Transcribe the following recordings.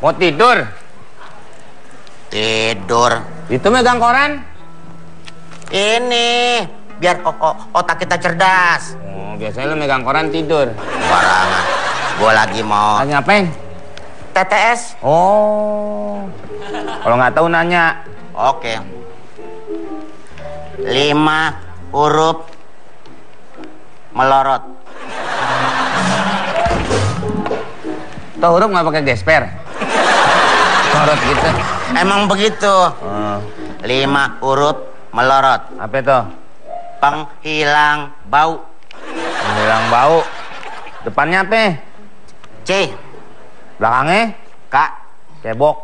Mau tidur? Tidur. Itu megang koran? Ini biar kok otak kita cerdas. Oh, biasanya lu megang koran tidur. Barangan. Gue lagi mau Lagi ngapain? TTS. Oh. Kalau nggak tahu nanya. Oke. Lima huruf melorot. Tahu huruf nggak pakai gesper? Sorot gitu. Emang begitu. Oh, Lima huruf melorot. apa itu? Penghilang bau. Hilang bau. Depannya apa? C. Belakangnya? K. Cebok.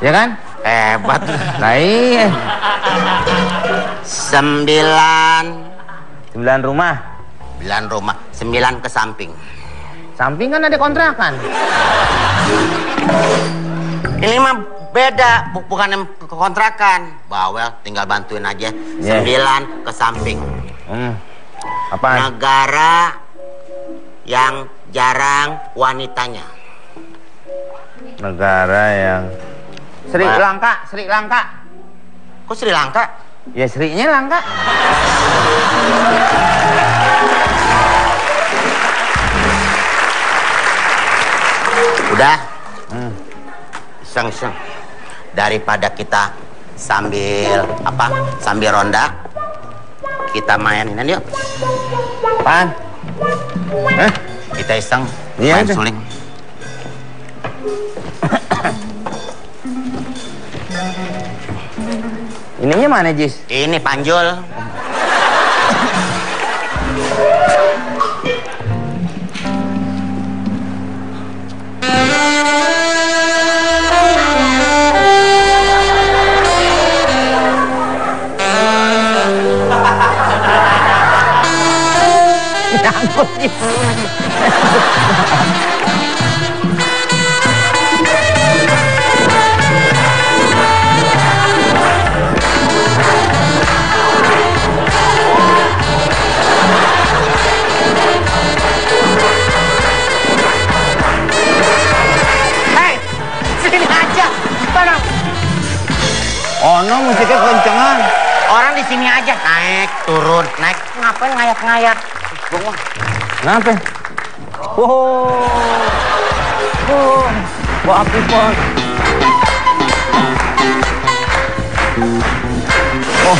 Ya kan? Hebat. Nah iya. Sembilan. Sembilan rumah. Sembilan rumah. Sembilan ke samping. Samping kan ada kontrakan. Ini mah beda, bu- bukan yang ke kontrakan. Bawel, tinggal bantuin aja. Iya. Sembilan ke samping. Hmm. Apaan? Negara yang jarang wanitanya. Negara yang Sri. Lanka, Sri Lanka. Kok Sri Lanka? Ya Sri-nya Lanka. Udah, Hmm. iseng-iseng. Daripada kita sambil apa? Sambil ronda, kita mainin yuk. Apaan? Hah? Kita iseng Iya, main suling. Ininya mana, Jis? Ini panjul. Tolong. Oh musiknya kencengan. Orang di sini aja naik, turun, naik. Ngapain ngayak-ngayak? Bungong. Kenapa? Wow. Wow. Wah, aktifan. Oh.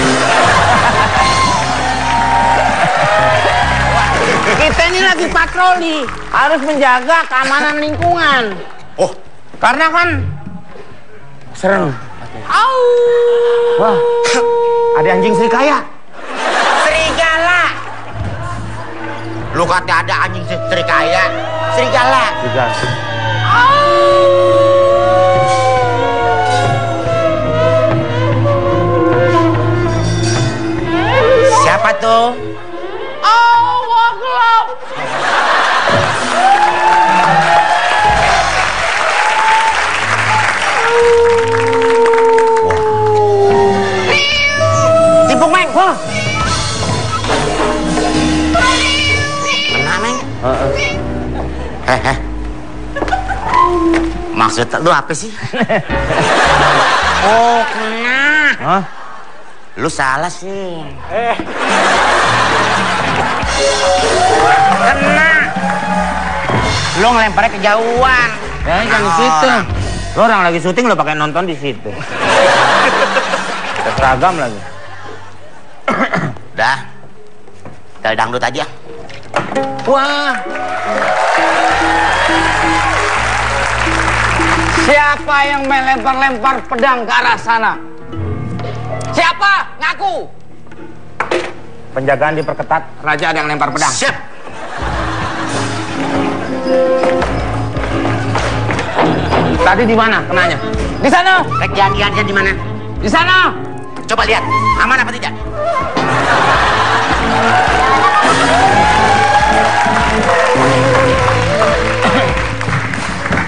Kita ini lagi patroli, harus menjaga keamanan lingkungan. Oh, Karena kan Serem. Au! Wah. Ada anjing serikaya. Lu kata ada anjing serigala. Serigala. Juga. Siapa tuh? Allah gelap. Timpuk, Meng. Wah. Maksud lu apa sih? oh, kena. Hah? Lu salah sih. Kena. Lu ngelemparnya kejauhan. Ya, jangan di situ. Lo orang lagi syuting lo pakai nonton di situ. Seragam lagi. Udah. Kita dangdut aja. Wah. Siapa yang melempar-lempar pedang ke arah sana? Siapa? Ngaku. Penjagaan diperketat. Raja ada yang lempar pedang. Siap. Tadi di mana kenanya? Di sana. Kejadiannya di mana? Di sana. Coba lihat. Aman apa tidak?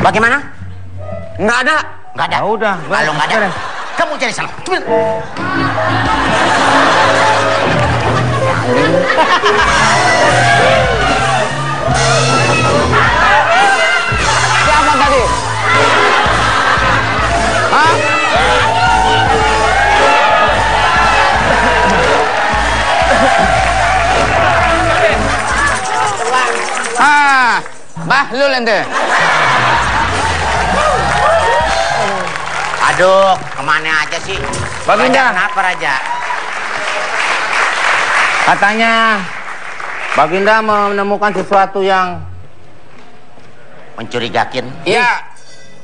Bagaimana? Nggak ada. Nggak ada. Ya udah. Kalau nggak ada, beres. kamu cari sana. Cepet. Siapa tadi? Hah? Ah, Bahlul ente. Aduh, ke mana aja sih? Baginda. Raja, Kenapa Raja? Katanya Baginda menemukan sesuatu yang Mencurigakin. Iya,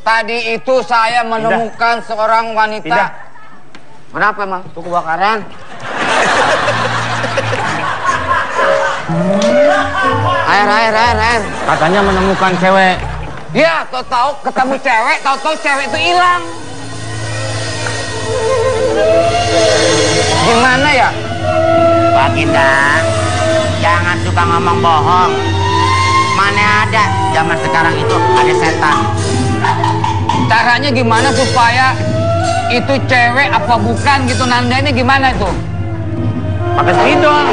tadi itu saya menemukan seorang wanita. Tidak. Kenapa emang? itu kebakaran. Air, air, air, air. Katanya menemukan cewek. Ya, tau tahu ketemu cewek, tahu tahu cewek itu hilang. Gimana ya? Baginda, jangan suka ngomong bohong. Mana ada zaman sekarang itu ada setan. Caranya gimana supaya itu cewek apa bukan gitu nandainnya gimana itu? Pakai spidol.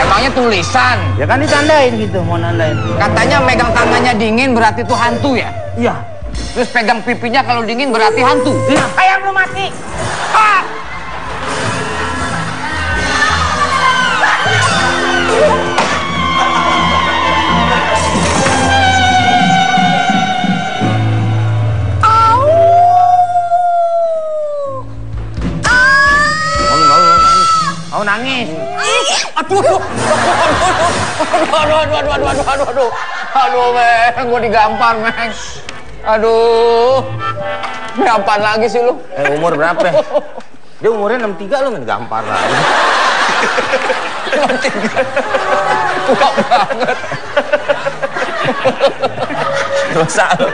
Emangnya tulisan. Ya kan ditandain gitu, mau nandain. Katanya megang tangannya dingin berarti itu hantu ya? Iya. Terus pegang pipinya kalau dingin berarti hantu. Iya. Ayam lu mati. Mau nangis. Aduh, aduh. Aduh, aduh, aduh, aduh, aduh, aduh, aduh. Aduh, aduh, aduh, aduh, aduh, Aduh ini apaan lagi sih lu? Eh umur berapa? Dia umurnya 63 lu main gampar lah. Tua banget. Dosa lu.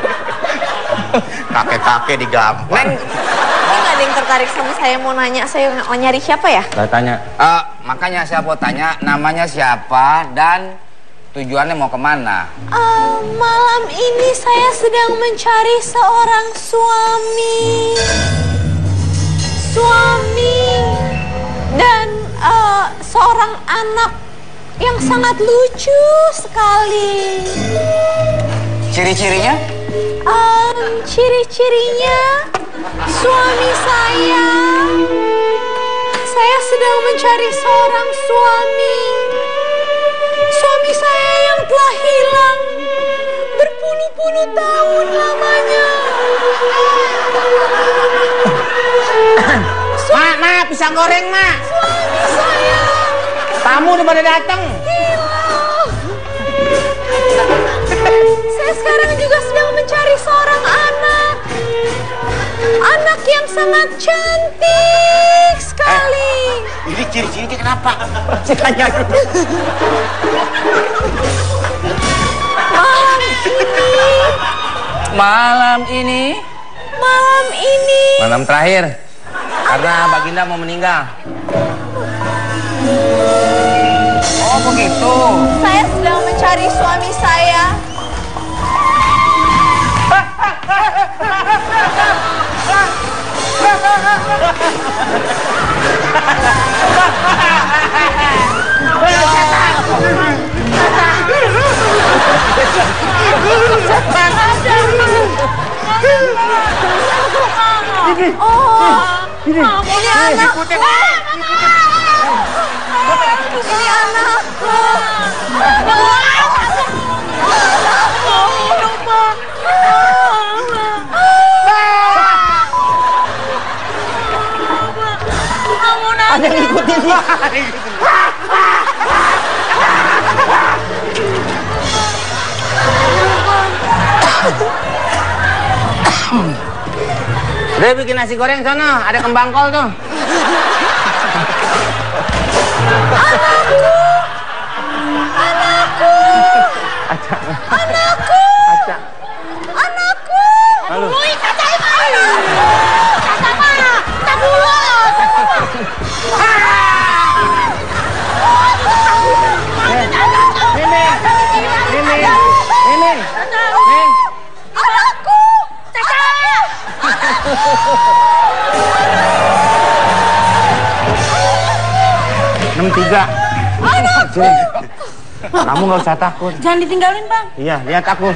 Kakek-kakek digampar. Nggak ada yang tertarik sama saya mau nanya, saya mau nyari siapa ya? Saya tanya, eh, makanya saya mau tanya namanya siapa dan tujuannya mau ke mana? Eh, malam ini saya sedang mencari seorang suami. Suami dan eh, seorang anak yang sangat lucu sekali. Ciri-cirinya? Em, ciri-cirinya suami saya. Saya sedang mencari seorang suami. Suami saya telah hilang berpuluh-puluh tahun lamanya. Mak, mak, pisang goreng, mak. Suami saya Tamu udah pada datang. hilang. Saya sekarang juga sedang mencari seorang anak. Anak yang sangat cantik sekali. Ini ciri-cirinya kenapa? Tanya dulu. Malam ini, Malam ini malam ini, Malam terakhir. Karena Baginda mau meninggal. Oh begitu. saya sedang mencari suami saya. Bang. Ini. Oh. Ini. Ini anakku. Ini anakku. Ada yang ikutin dia. Udah bikin nasi goreng sana, ada kembang kol tuh. Anakku. Enam tiga. Anakku. Kamu nggak usah takut. Jangan ditinggalin, Bang. Iya, lihat aku.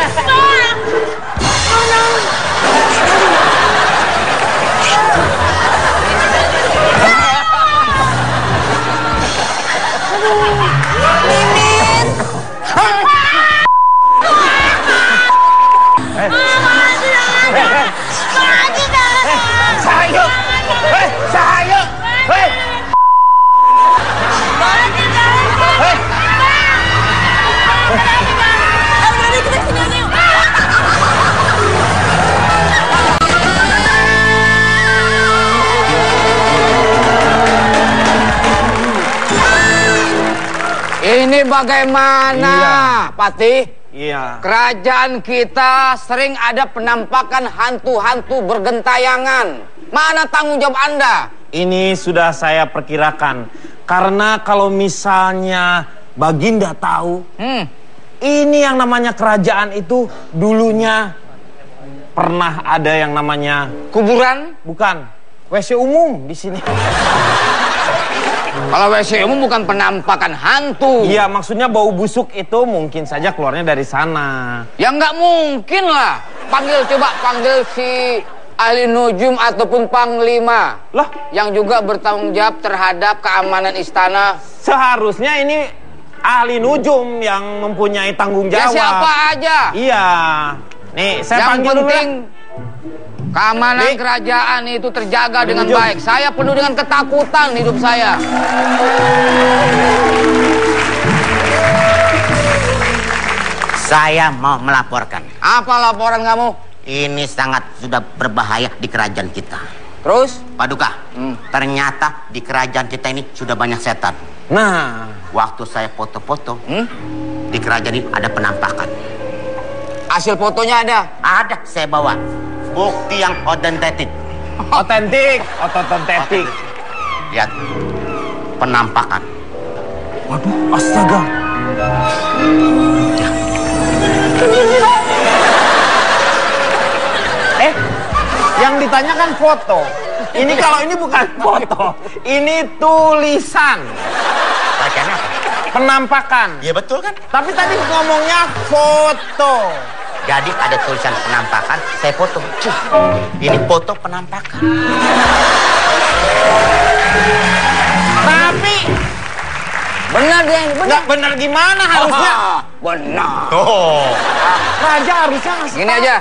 Sahayu! Bagaimana, Iya. Patih? Iya. Kerajaan kita sering ada penampakan hantu-hantu bergentayangan. Mana tanggung jawab Anda? Ini sudah saya perkirakan. Karena kalau misalnya Baginda tahu, Hmm. ini yang namanya kerajaan itu dulunya pernah ada yang namanya Kuburan? bukan WC umum di sini. Kalau WC umum bukan penampakan hantu. Iya, maksudnya bau busuk itu mungkin saja keluarnya dari sana. Ya nggak mungkin lah. Panggil coba panggil si ahli nujum ataupun panglima Loh, yang juga bertanggung jawab terhadap keamanan istana. seharusnya ini ahli nujum yang mempunyai tanggung Ya jawab. siapa aja. Iya. Nih, saya yang panggil dulu penting lah. Keamanan Nih. kerajaan itu terjaga dengan Nujum. baik. Saya penuh dengan ketakutan hidup saya. Saya mau melaporkan. Apa laporan kamu? Ini sangat sudah berbahaya di kerajaan kita. Terus? Paduka, Hmm. ternyata di kerajaan kita ini sudah banyak setan. Nah, Waktu saya foto-foto, Hmm? di kerajaan ini ada penampakan. Hasil fotonya ada. Ada saya bawa. Bukti yang otentik. otentik, otentik. Lihat. Penampakan. Waduh, astaga. Eh, yang ditanyakan foto. Ini kalau ini bukan foto, ini tulisan apa? penampakan. Iya betul kan? Tapi tadi ngomongnya foto. Jadi ada tulisan penampakan, saya foto. Cih, ini foto penampakan. Tapi Benar deh, benar. nggak benar gimana harusnya? Ah, benar. Oh. Raja harusnya ngasih Gini aja.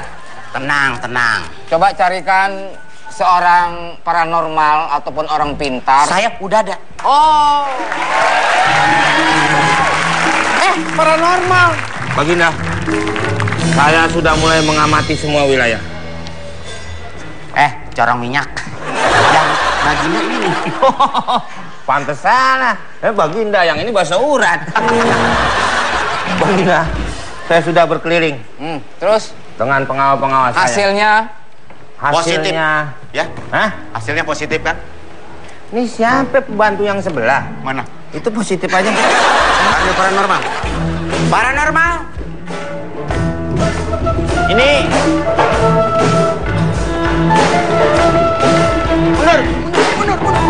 Tenang, tenang. Coba carikan seorang paranormal ataupun orang pintar. Saya udah ada. Oh, Eh, paranormal. Baginda, saya sudah mulai mengamati semua wilayah. Eh, corong minyak. Yang baginya ini. Pantesan lah. Eh, Baginda, yang ini bahasa urat. Baginda, saya sudah berkeliling hmm, terus dengan pengawal-pengawal saya. hasilnya Positif. Hasilnya... Ya, Hah? hasilnya positif kan? Ini siapa pembantu yang sebelah? Mana? Itu positif aja. Panggil paranormal. Paranormal. Ini... Mundur. Mundur, mundur.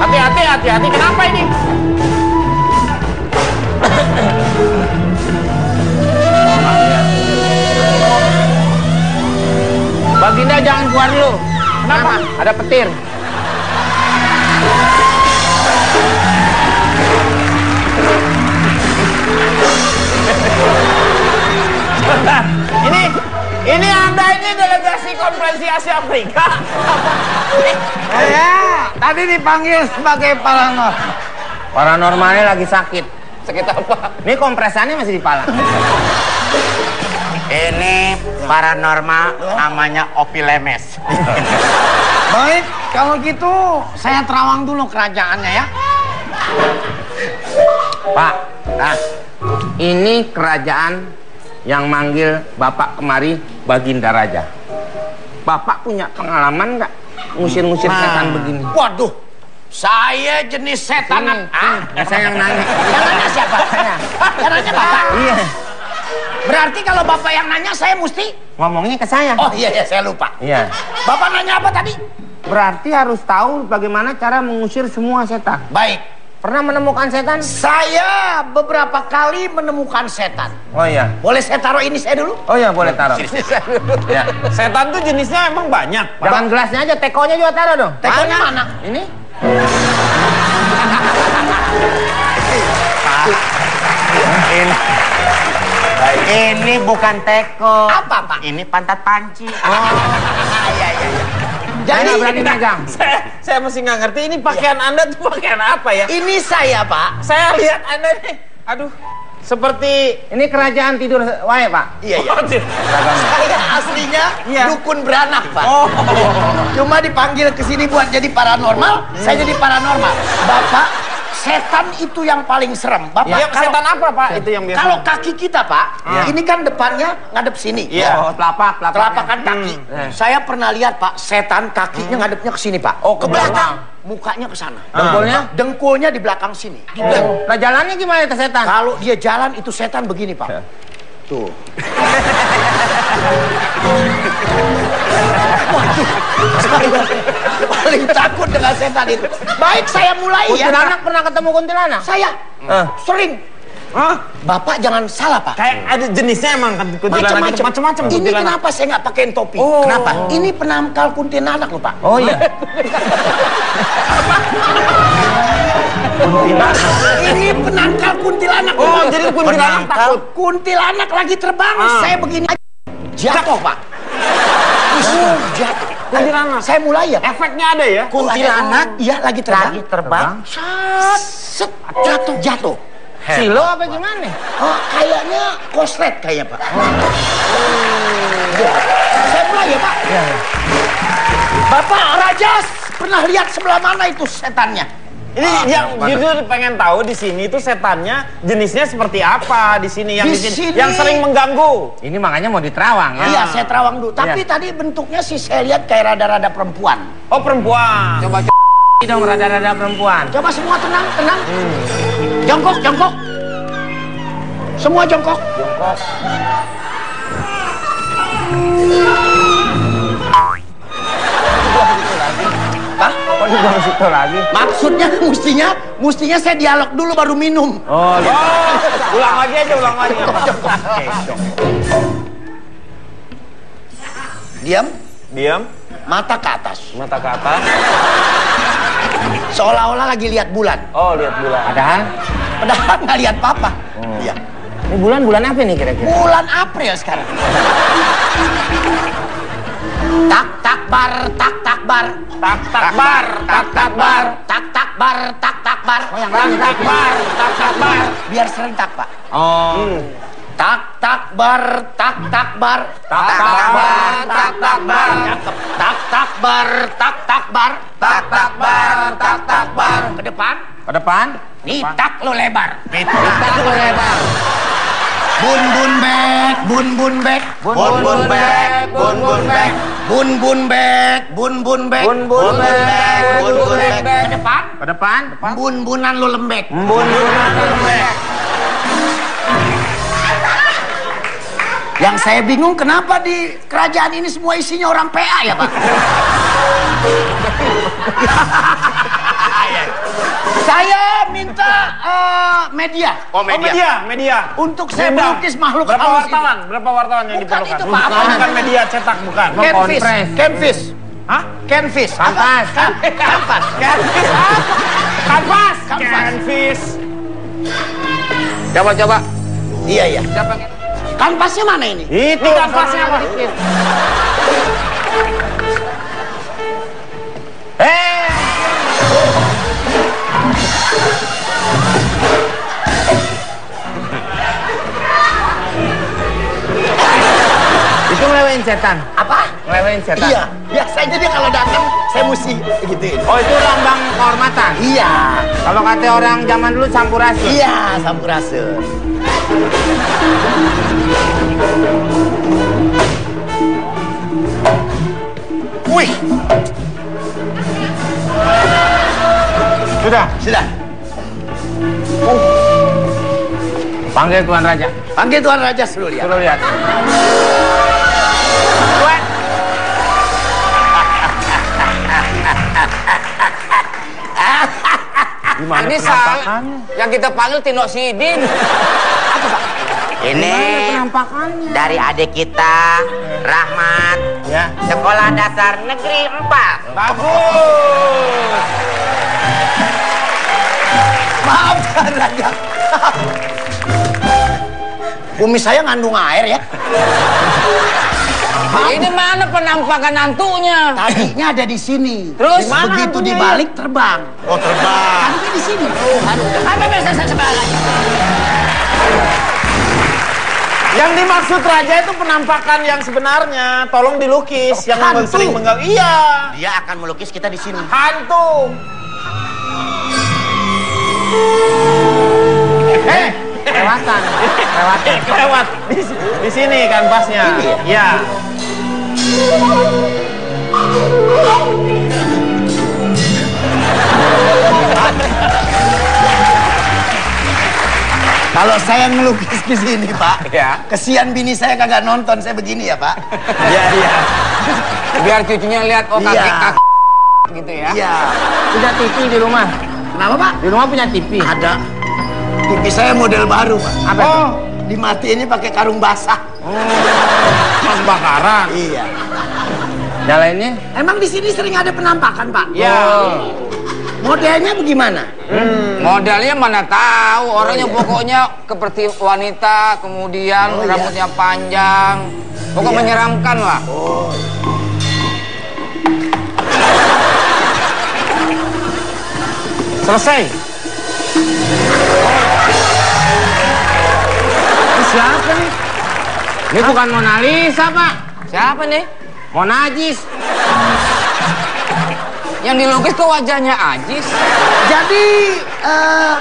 Hati-hati, hati-hati. Kenapa ini? Baginda jangan keluar dulu. Kenapa? Ada petir. ini ini anda ini delegasi konferensi Asia Afrika. ya tadi dipanggil sebagai paranormal Paranormalnya lagi sakit. sakit apa Ini kompresannya masih di pala. Ini paranormal namanya Opi Lemes. baik kalau gitu saya terawang dulu kerajaannya ya Pak, nah, ini kerajaan yang manggil Bapak kemari Baginda Raja. Bapak punya pengalaman nggak ngusir-ngusir setan begini? waduh saya jenis setan Ah, saya yang nanya. yang nanya siapa Saya. yang nanya bapak Iya, berarti kalau bapak yang nanya saya mesti ngomongnya ke saya. oh iya ya saya lupa Iya. bapak nanya apa tadi Berarti harus tahu bagaimana cara mengusir semua setan. Baik. Pernah menemukan setan? Saya beberapa kali menemukan setan. Oh iya. Boleh saya taruh ini saya dulu? Oh iya, boleh taruh. ya. Setan tuh jenisnya emang banyak. Pak. Jangan gelasnya aja, tekonya juga taruh dong. Tekonya mana? Ini? Ini, ini bukan teko. Apa, Pak? Ini pantat panci. Ah, iya, iya, iya. Saya Jadi nggak berani megang. saya, saya masih nggak ngerti ini pakaian anda tuh pakaian apa ya? ini saya, Pak. Saya lihat anda nih, aduh, seperti Ini kerajaan tidur wae, Pak. Iya, iya. Oh, Saya aslinya Iya. dukun beranak, Pak. Oh. Cuma dipanggil ke sini buat jadi paranormal, saya jadi paranormal. Bapak, setan itu yang paling serem. Bapak, Iya, kalau, setan apa pak? Itu yang biasa. kalau kaki kita, Pak, ini kan depannya ngadep sini. Iya. Oh, telapak, telapak. Telapak kan kaki. Hmm. Saya pernah lihat, Pak, setan kakinya ngadepnya ke sini, Pak. Oh, ke belakang. Mukanya ke sana. Dengkulnya? Dengkulnya di belakang sini. Nah, jalannya gimana itu setan? Kalau dia jalan itu setan begini, Pak. Tuh. Waduh, saya paling takut dengan setan itu. Baik, saya mulai ya. Kuntilanak pernah ketemu kuntilanak? Saya Eh. sering. Hah? Bapak jangan salah, Pak. Kayak ada jenisnya emang kan kuntilanak itu macam-macam Ini kuntilanak. kenapa saya nggak pakein topi? Oh. Kenapa? Ini penangkal kuntilanak loh, Pak. Oh iya. Ini penangkal kuntilanak. Oh, jadi kuntilanak takut. Kuntilanak lagi terbang, Ah. saya begini aja. Jatuh, Pak. Uh, jatuh. Kuntilanak. Saya mulai ya. Efeknya ada ya? Kuntilanak, iya lagi terbang. Lagi terbang. Set, jatuh, jatuh. Silo apa gimana? Oh, kayaknya koslet kayaknya, Pak. Ya. Saya mulai ya, Pak. Bapak Raja pernah lihat sebelah mana itu setannya? Ini yang jujur pengen tahu di sini tuh setannya jenisnya seperti apa di sini yang Di di sini, sini- yang sering mengganggu. Ini makanya mau diterawang ya. Iya, saya terawang dulu. Tapi Iya. tadi bentuknya sih saya lihat kayak rada-rada perempuan. Oh perempuan. Coba coba dong rada-rada perempuan. Coba semua tenang, tenang. Jongkok, jongkok. Semua jongkok. Hah? Lagi? Maksudnya mestinya mestinya saya dialog dulu baru minum. Oh, gitu. Oh, ulang lagi aja, ulang lagi. Diam, Diam, mata ke atas. mata ke atas. Seolah-olah lagi lihat bulan. Oh, lihat bulan. Padahal Padahal nggak lihat apa-apa. Iya. ini bulan-bulan apa nih kira-kira? Bulan April sekarang. Tak tak bar, tak tak bar. Tak tak bar, tak tak bar. Tak tak bar, tak tak bar. yang Tak tak bar, tak tak bar. Biar serentak, Pak. Oh. Tak tak bar, tak tak bar. Tak tak bar, tak tak bar. Cakep. Tak tak bar, tak tak bar. Tak tak bar, tak tak bar. Ke depan. Ke depan. Nih tak lo lebar. Kita tuh lebar. Bun bun bek, bun bun bek. Bun bun bek, bun bun bek. Bun bun bek, bun bun bek. Bun bun bek, bun bun bek. Ke depan. Ke depan. Bun bunan lo lembek. Bun bun bek. Yang saya bingung kenapa di kerajaan ini semua isinya orang PA ya Pak? Saya minta eh, media. Oh, media, media. Untuk saya melukis makhluk Berapa halus wartawan? Berapa wartawan yang Bukan diperlukan? itu, Pak. Oh, bukan media cetak, bukan. Canvas, canvas, Hah? canvas. Kanvas. Kanvas. Canvas? Kanvas. Kanvas. Canvas. Coba coba. Iya iya. Kanvasnya mana ini? Itu kanvasnya apa? Ngelewain setan. Apa? Ngelewain setan. Iya. Biasanya dia kalau datang saya mesti gituin. Oh, itu lambang kehormatan. Iya. Kalau kata orang zaman dulu sampurasun. Iya, sampurasun. Wih, Sudah. sudah. Panggil Tuan Raja. Panggil Tuan Raja suruh lihat. Suruh lihat. Gimana Ini salah. penampakannya? Yang kita panggil Tino Sidin. Ini dari adik kita, Rahmat, Ya. Sekolah Dasar Negeri 4. Bagus. Maaf, Raja. Kumis saya ngandung air ya. Ini mana penampakan hantunya? Tadinya ada di sini. Terus? begitu dibalik terbang. Oh terbang. Tadinya di sini. Apa biasa saya lagi? Yang dimaksud raja itu penampakan yang sebenarnya. Tolong dilukis. Yang Hantu. sering mengganggu. Iya. Dia akan melukis kita di sini. Hantu. Eh, Kelewatan. Kelewatan. kelewat di, di sini kanvasnya. Iya. Kalau saya ngelukis di sini, Pak. Ya. Kesian bini saya kagak nonton saya begini ya, Pak. Iya, iya. Biar cucunya lihat oh kaki Iya. kaki gitu ya. Iya. Punya TV di rumah. Kenapa, Pak? Di rumah punya TV. Ada. TV saya model baru, Pak. Apa itu? Oh, dimatiin pakai karung basah. Mas bakaran. Iya. Nyalainnya? Emang di sini sering ada penampakan, Pak? Iya. Modelnya bagaimana? Modelnya mana tahu, orangnya pokoknya seperti wanita, kemudian Oh, iya. rambutnya panjang. Pokok Iya. menyeramkan lah. Selesai. Siapa nih? Ini bukan Mona Lisa, Pak. Siapa nih? Mona Ajis. Yang dilukis ke wajahnya Ajis. Jadi, eh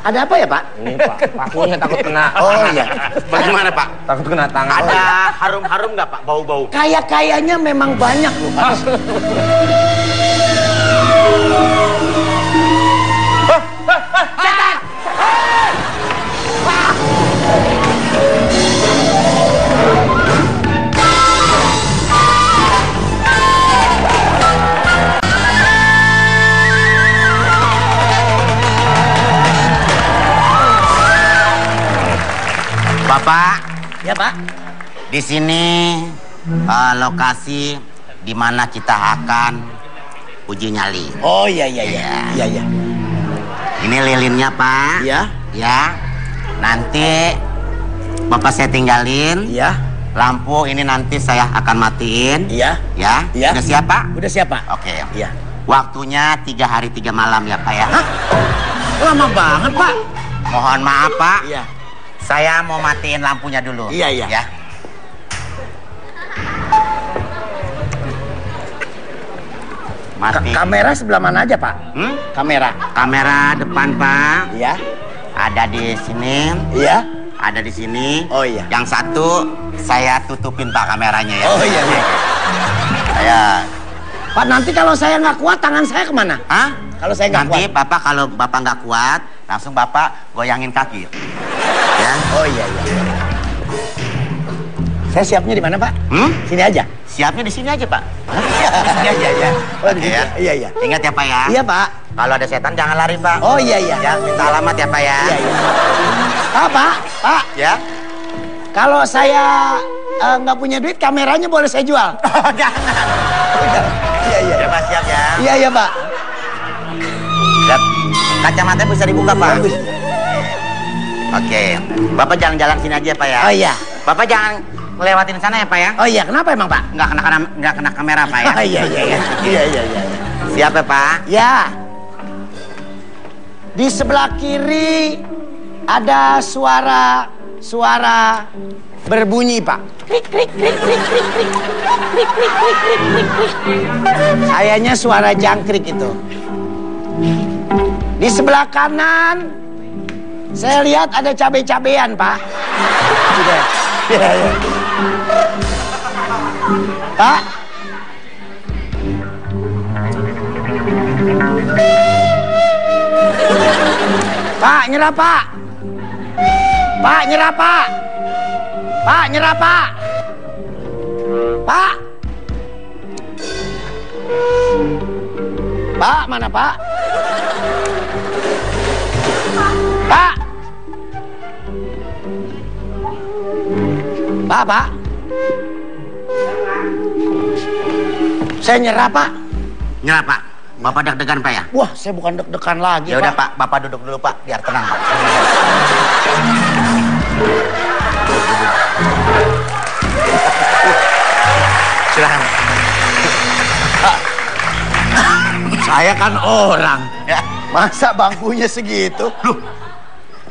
ada apa ya, Pak? Ini Pak, pakunya takut kena. Oh iya. Bagaimana Pak? Takut kena tangan. Ada harum-harum nggak Pak? Bau-bau. Kayak-kayaknya memang banyak loh, Pak. Bapak, Ya, Pak. di sini eh, lokasi di mana kita akan uji nyali. Oh iya iya iya. Iya iya. Ini lilinnya Pak. Iya. Ya. Nanti Bapak saya tinggalin. Iya. Lampu ini nanti saya akan matiin. Iya. Ya. Iya. Sudah siap Pak? Udah siap, Pak? Oke. Iya. Waktunya tiga hari tiga malam ya Pak ya. Lama banget, Pak. Mohon maaf Pak. Iya. Saya mau matiin lampunya dulu. Iya, iya. Ya. Mati. Kamera sebelah mana aja, Pak? Hmm? Kamera. Kamera depan Pak. Iya. Ada di sini. Iya. Ada di sini. Oh, iya. Yang satu saya tutupin Pak kameranya ya. Oh iya iya. Saya. Pak, nanti kalau saya nggak kuat, tangan saya ke mana? Hah? Kalau saya nggak Nanti kuat. Bapak kalau Bapak nggak kuat, langsung Bapak goyangin kaki. Ya. Oh iya iya. Saya siapnya di mana, Pak? Hmm? Sini aja. Siapnya di sini aja, Pak. Iya iya iya. Oh, di sini. Ya. Iya iya. Ingat ya, Pak ya. Iya, Pak. Kalau ada setan jangan lari, Pak. Oh iya iya. Ya, minta alamat ya, Pak ya. Iya iya. Ah, Pak, Pak, Ya. kalau saya eh, nggak punya duit, kameranya boleh saya jual. jangan. Iya iya. Ya, Pak, siap ya. Iya iya, Pak. Siap. Kacamata bisa dibuka, Pak. Oke. Bapak jalan-jalan sini aja, Pak ya. Oh iya. Bapak jangan lewatin sana ya, Pak ya. Oh iya, kenapa emang, Pak? Nggak kena, kena nggak kena kamera, Pak ya. Oh iya iya iya. Iya iya iya. Siap ya, Pak. Ya. Di sebelah kiri ada suara suara berbunyi, Pak. Krik krik krik krik krik krik. Krik krik krik krik krik krik. Kayaknya suara jangkrik itu. Di sebelah kanan saya lihat ada cabai-cabean, Pak. Ya. Pak, Pak, nyerah, Pak. Pak, nyerah, Pak. Pak, nyerah, Pak. Pak. Pak, mana Pak? Pak. Pak, Pak. Saya nyerah, Pak. Nyerah Pak. Bapak deg-degan Pak ya? Wah, saya bukan deg-degan lagi, Ya udah Pak. Pak, Bapak duduk dulu Pak, biar tenang Pak. Silakan. Saya kan orang. Ya. Masa bangkunya segitu? Loh,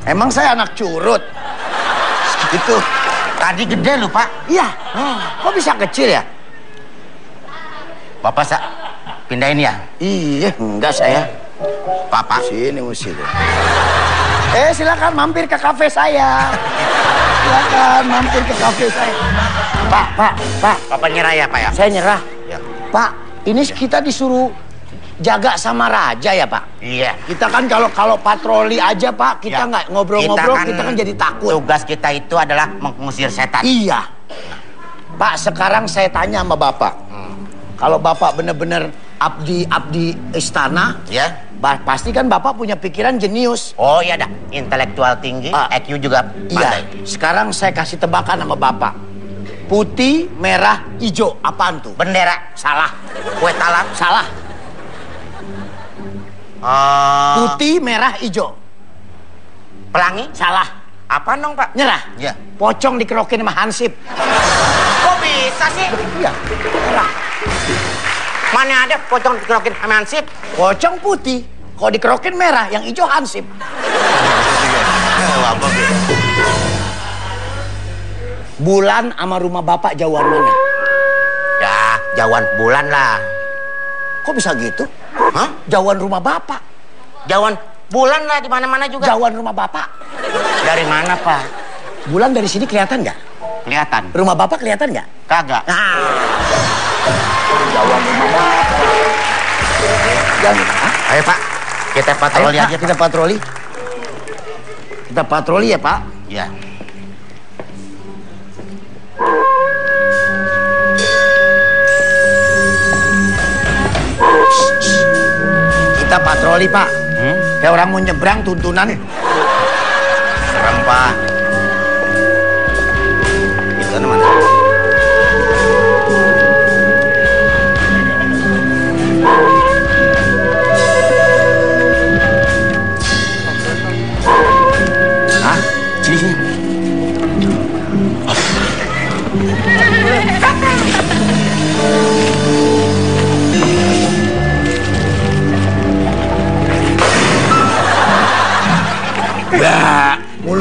emang saya anak curut? Segitu. Tadi gede loh Pak. Iya. Kok bisa kecil ya? Bapak sa pindahin ya. Iya, enggak saya. Bapak. Sini tuh. Eh, silakan mampir ke kafe saya. Silakan mampir ke kafe saya. Pak, Pak, Pak, Bapak nyerah ya Pak ya? saya nyerah. Ya. Pak, ini kita disuruh jaga sama raja ya, Pak? Iya. Kita kan kalau kalau patroli aja, Pak, kita Ya. nggak ngobrol-ngobrol, kita, kan jadi takut. Tugas kita itu adalah mengusir setan. Iya. Pak, sekarang saya tanya sama Bapak. Kalau Bapak bener-bener abdi abdi istana, Ya. ba- pasti kan Bapak punya pikiran jenius. Oh iya dah, intelektual tinggi, Ah. IQ juga Iya. pandai. Sekarang saya kasih tebakan sama Bapak. Putih, merah, hijau. Apaan tuh? Bendera, Salah. kue talam. Salah. Oh, Putih, merah, hijau. pelangi. Salah. Apa dong Pak? Nyerah. Ya. Pocong dikerokin sama Hansip. Kok bisa sih? Iya. Merah. Mana ada pocong dikerokin sama hansip? Pocong putih. Kalau dikerokin merah, yang hijau Hansip. Bulan sama rumah Bapak jauhan mana? Ya, jauhan bulan lah. Kok bisa gitu? Hah? Jauhan rumah Bapak. Jauhan bulan lah di mana-mana juga. Jauhan rumah Bapak. Dari mana Pak? Bulan dari sini kelihatan nggak? Kelihatan? Rumah Bapak kelihatan nggak? Kagak. Nah. Jauhan rumah Bapak. Yang, Hah? Ayo Pak, kita Ayo, patroli Pak, aja. kita patroli. Kita patroli ya, Pak. Ya. Kita patroli, Pak. Kayak orang mau nyebrang tuntunan. Serem Pak.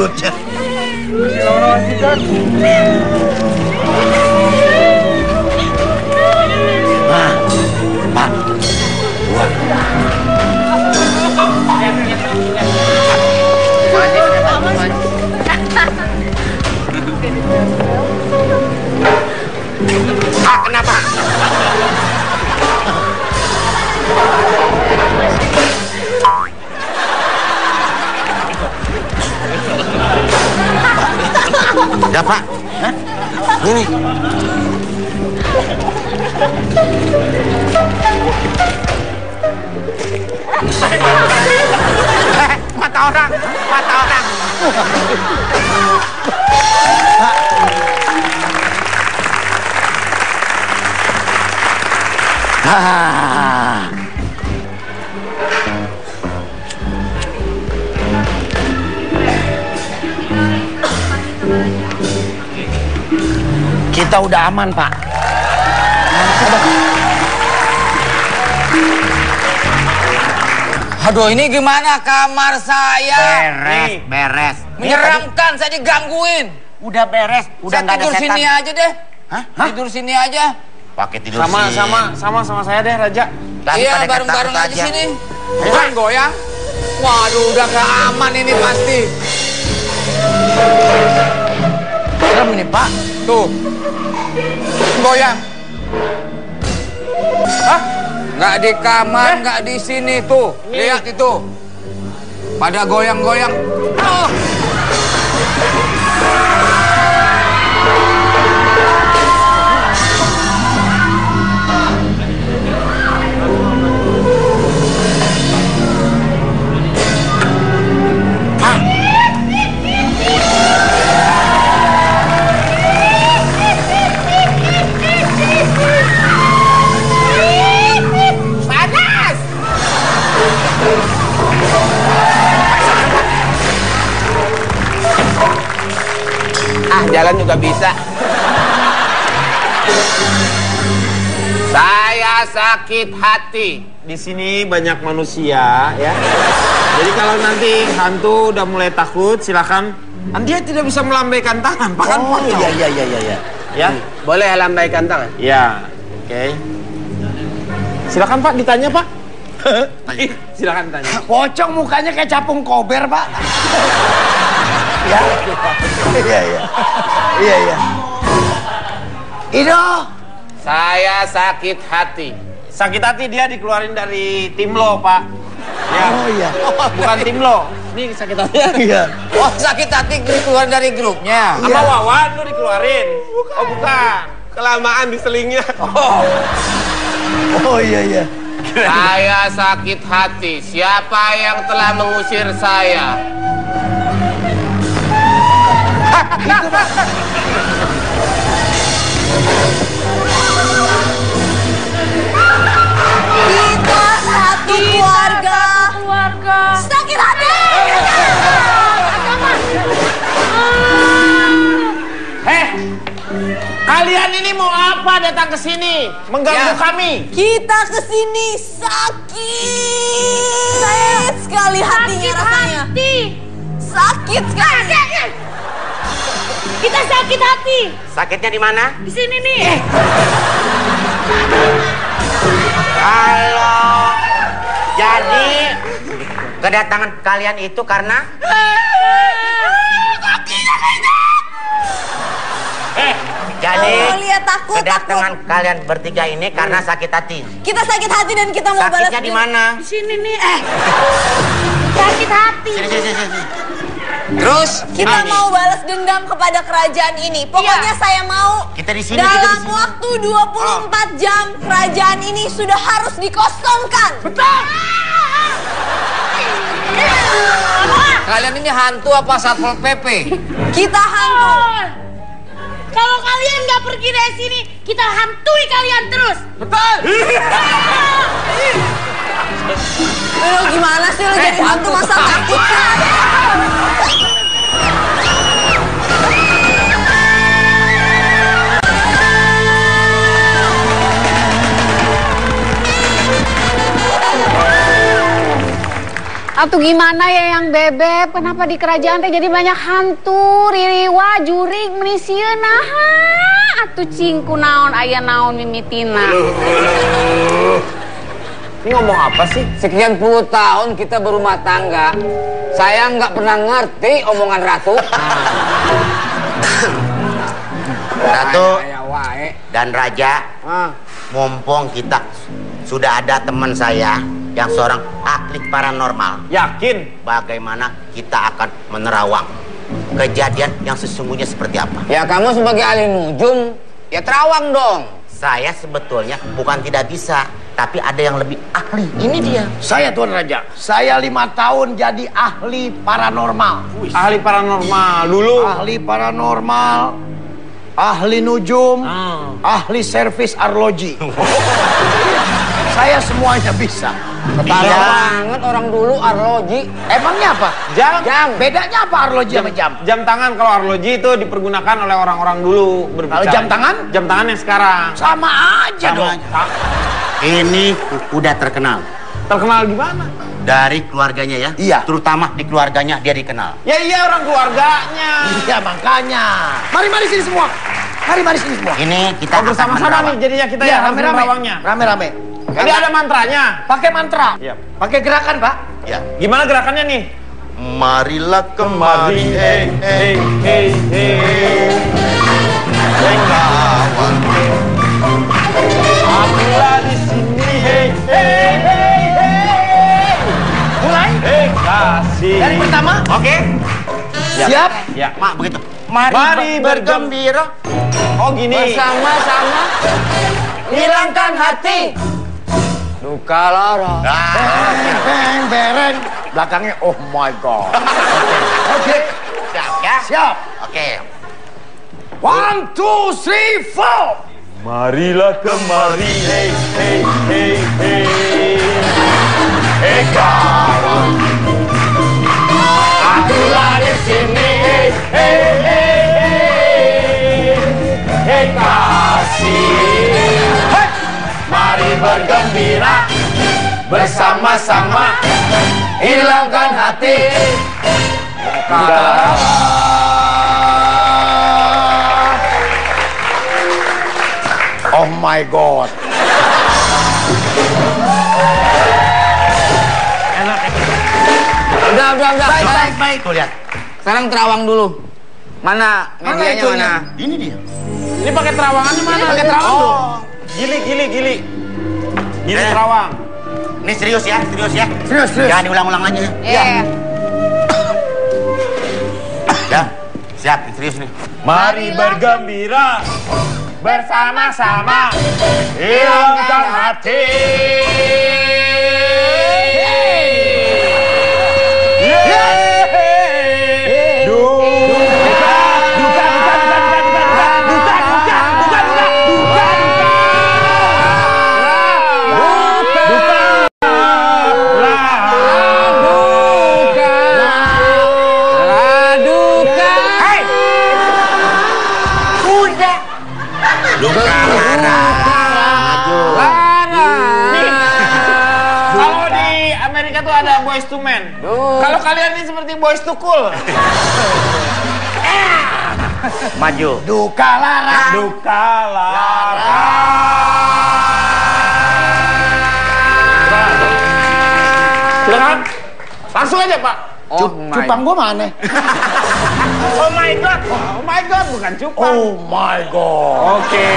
Mulutnya. Nah, Pak. Dua. Ah, kenapa? Ya Pak. Hah? Ini. Eh, mata orang, mata orang. Ah. Kita udah aman, Pak. Aduh, ini gimana kamar saya? Beres, beres. Menyeramkan, saya digangguin. Udah beres, udah saya nggak ada tidur sini aja deh. Hah? Tidur sini aja. Pakai tidur Sama, sini. sama, sama, sama saya deh, Raja. Lagi iya, bareng-bareng aja sini. Bukan goyang. Waduh, udah gak aman ini pasti. Serem ini, Pak. Tuh. Goyang. Hah? Nggak di kamar, nggak di sini tuh. Lihat itu. Pada goyang-goyang. Oh. Jalan juga bisa. Saya sakit hati. Di sini banyak manusia ya. Jadi kalau nanti hantu udah mulai takut silakan Kan dia tidak bisa melambaikan tangan, Pak kan Oh iya iya iya iya. iya. Ya. Boleh lambaikan tangan? Ya. Oke. Silakan Pak ditanya Pak. silakan tanya. Pocong mukanya kayak capung kober, Pak. Ya. Iya, iya. Iya, iya. Ido. Saya sakit hati. Sakit hati dia dikeluarin dari tim lo, Pak. Ya. Oh iya. Bukan tim lo. Ini sakit hati. Iya. Oh sakit hati keluar dari grupnya. Sama Wawan lu dikeluarin. Oh, bukan. Kelamaan di selingnya. Oh iya, iya. Saya sakit hati. Siapa yang telah mengusir saya? Kita satu keluarga. keluarga. Sakit hati. Heh. Kalian ini mau apa datang ke sini? Mengganggu Ya. kami. Kita ke sini sakit sekali hatinya rasanya. hati. Sakit sekali. Kita sakit hati. Sakitnya di mana? Di sini nih. Kalau jadi kedatangan kalian itu karena Eh, jadi Oh, lihat kedatangan kalian bertiga ini karena sakit hati. Kita sakit hati dan kita mau balas Sakitnya di mana? Di sini nih. Eh. Sakit hati. Sini, sini, sini, sini. Terus Kita mau balas dendam kepada kerajaan ini. Pokoknya saya mau Kita di sini, kita di dalam sini. waktu 24 jam kerajaan ini sudah harus dikosongkan. Betul. kalian ini hantu apa satpol pp? Kita hantu. Kalau kalian nggak pergi dari sini, kita hantui kalian terus. Betul. Lo gimana sih lo jadi hantu masa takut kan? Atau gimana ya yang bebek? Kenapa di kerajaan teh jadi banyak hantu, ririwa, jurig, menisieun naha? Atuh cingku naon aya naon mimitina. Ini ngomong apa sih? Sekian puluh tahun kita berumah tangga. Saya nggak pernah ngerti omongan ratu. Ratu dan Raja, Ah. mumpung kita sudah ada teman saya yang seorang ahli paranormal. Yakin? Bagaimana kita akan menerawang kejadian yang sesungguhnya seperti apa? Ya kamu sebagai ahli nujum, ya terawang dong. Saya sebetulnya bukan tidak bisa, tapi ada yang lebih ahli. Ini dia. Saya Tuan Raja. Saya lima tahun jadi ahli paranormal. Ahli paranormal dulu. Ahli paranormal, ahli nujum, ahli servis arloji. Saya semuanya bisa. Ketara banget orang dulu arloji. Emangnya apa? Jam. Jam. Bedanya apa arloji sama jam? Jam tangan kalau arloji itu dipergunakan oleh orang-orang dulu berbicara. Kalau jam tangan? Jam tangan yang sekarang. Sama aja Sama dong. aja. Ini udah terkenal Terkenal gimana? dari keluarganya ya. Iya. Terutama di keluarganya dia dikenal. Ya iya orang keluarganya. Iya makanya. Mari mari sini semua. Mari mari sini semua. Ini kita Oh, bersama-sama nih jadinya kita yang harus rame-rame. Rame-rame. Jadi ada mantranya. Pakai mantra. Iya. Pakai gerakan, Pak. Ya. Gimana gerakannya nih? Marilah kemari, hey, hey, hey, hey. menerawang. Akulah di sini, hey, hey, hey, hey. Mulai. Hey, kasih. Dari pertama. Oke? Siap. Ya. Mak begitu. Mari, Mari ber- bergembira. Oh gini. Bersama-sama hilangkan hati. Duka lara. Ah, Beng bereng. Belakangnya oh my god. Oke. siap ya? Siap. Oke. One, two, three, four. Marilah kemari, hey, hey, hey, hey. Hey kawan. Akulah di sini, hey, hey, hey. Bersama-sama hilangkan hati. Oh my God. Udah, udah, udah. Baik, baik, baik. Tuh lihat. Sekarang terawang dulu. Mana medianya itunya? mana? Ini dia. Ini pakai terawangannya mana? Pakai terawang dulu. Oh, gili, gili, gili. Gili Eh. terawang. Ini serius ya, serius ya. Serius, serius. Jangan diulang-ulang lagi. Iya. Ya, siap, serius nih. Mari bergembira bersama-sama hilangkan hati. Kalau kalian ini seperti boys to cool. Maju. Duka lara. Duka lara. Silakan. Langsung aja, Pak. Oh my. Cupang gua mana? Oh my god. Oh my god, bukan cupang. Oh my God. Oke.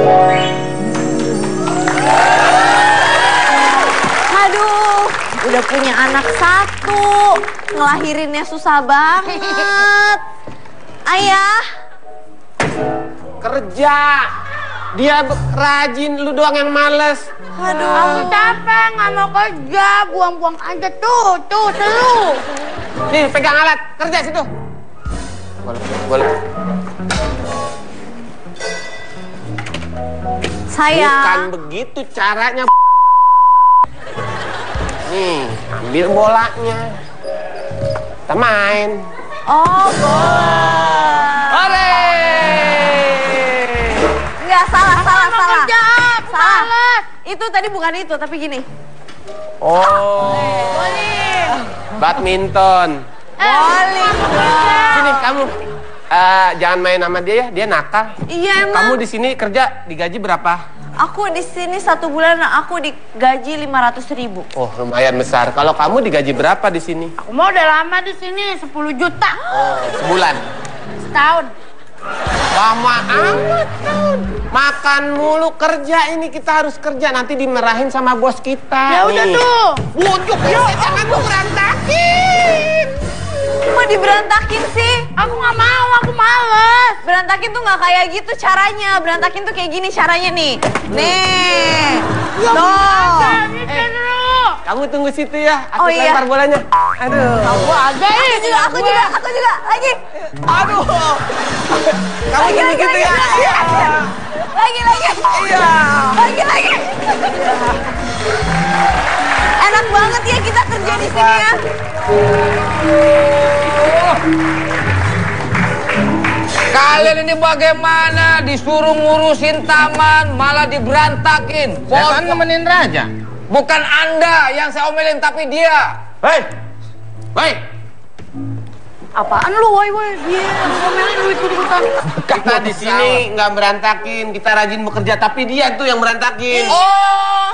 Aduh, udah punya anak satu. Ngelahirinnya susah banget. Ayah, Kerja. Dia rajin, lu doang yang males. aduh. Aku capek, nggak mau kerja, buang-buang aja tuh, tuh, selu. Nih, pegang alat. Kerja situ. Boleh, boleh. Bukan Sayang, begitu caranya. Nih, ambil bolanya. Kita main. oh bola. Ore! Enggak, salah, salah, mau salah. kerja, aku Salah. males. Itu tadi bukan itu, tapi gini. Oh, badminton. Bowling dong. Sini kamu. Eh, jangan main sama dia ya, dia nakal. Iya emang. Kamu di sini kerja digaji berapa? Aku di sini satu bulan aku digaji 500 ribu. Oh, lumayan besar. Kalau kamu digaji berapa di sini? Aku mau udah lama di sini, 10 juta. Oh, sebulan. Setahun. Lama amat tahun. Makan mulu kerja ini kita harus kerja nanti dimerahin sama bos kita. Ya udah tuh. Bujuk ya, jangan berantakin. Kok diberantakin sih? Aku nggak mau, aku males. Berantakin tuh nggak kayak gitu caranya. Berantakin tuh kayak gini caranya nih. Nih. Tuh. Ini seru. Kamu tunggu situ ya. Aku Oh, iya. lempar bolanya. Aduh. Aku aja Aku nih. juga, aku juga, aku juga. Lagi. Aduh. Kamu Lagi, tunggu lagi, situ lagi, ya. lagi. Lagi, lagi. Iya. Lagi, lagi. Enak banget ya kita kerja di sini ya. Kalian ini bagaimana disuruh ngurusin taman malah diberantakin? Saya Bos, kan nemenin Raja. bukan Anda yang saya omelin tapi dia. Hei. Hei, Apaan lu, woi, woi. Dia ngomelin lu ikut-ikutan. Kita di sini nggak berantakin, kita rajin bekerja, tapi dia tuh yang berantakin. Oh,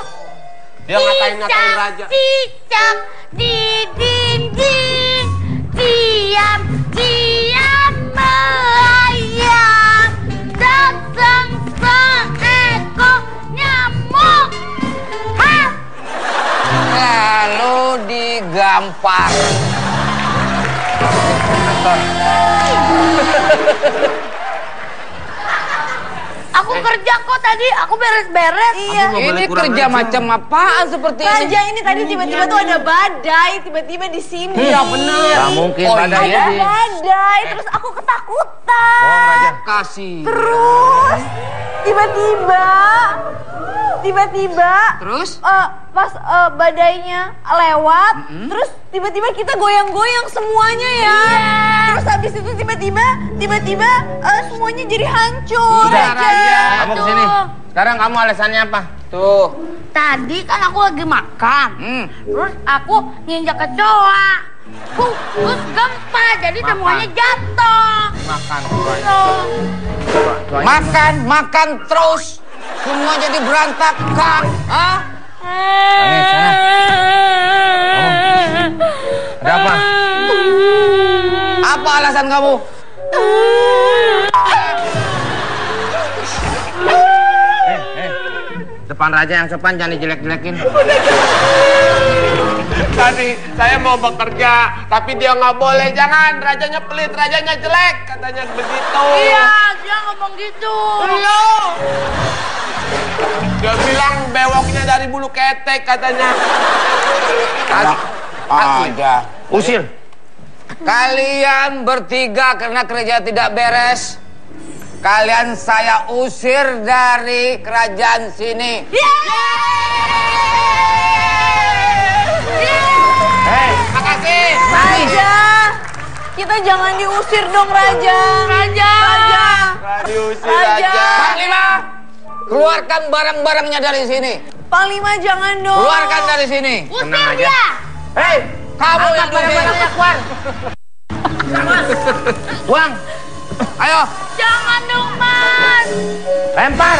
Dia ngatain-ngatain raja. Cicak di dinding. Diam, diam melayang. Datang seekor nyamuk. Hah? lalu digampar. Aku kerja kok tadi, aku beres-beres. Iya. Ini kerja ajar. macam apaan seperti ini? Raja ini tadi tiba-tiba tuh ada badai, tiba-tiba di sini. Iya benar. Nggak mungkin Oh, badai iya. Ada ini. badai, terus aku ketakutan. Kasih. Terus tiba-tiba tiba-tiba Terus? eh, pas eh, badainya lewat, terus tiba-tiba kita goyang-goyang semuanya ya. Terus habis itu tiba-tiba tiba-tiba eh, semuanya jadi hancur. Sudah, Raja. Kamu ke sini. Sekarang kamu alasannya apa? Tuh. Tadi kan aku lagi makan. Hmm. Terus aku nginjak kecoa. Huh, Terus gempa, jadi semuanya jatuh. Makan. Makan, makan terus. Semua jadi berantakan. Hah? Sana. Ada apa? Apa alasan kamu? Depan raja yang sopan jangan dijelek-jelekin. Tadi saya mau bekerja, tapi dia nggak boleh. Jangan, rajanya pelit, rajanya jelek, katanya begitu. Iya, dia ngomong gitu. Lo. Dia bilang bewoknya dari bulu ketek katanya. Ada. Usir. Kalian bertiga karena kerja tidak beres. Kalian saya usir dari kerajaan sini. Hei, Makasih. Raja, kita jangan diusir dong Raja. Raja. Raja. Diusir Raja. aja. Panglima, keluarkan barang-barangnya dari sini. Panglima jangan dong. Keluarkan dari sini. tenang aja. Hei, kamu yang diusir. Buang. Ayo, Jangan dong, Mas. Lempar.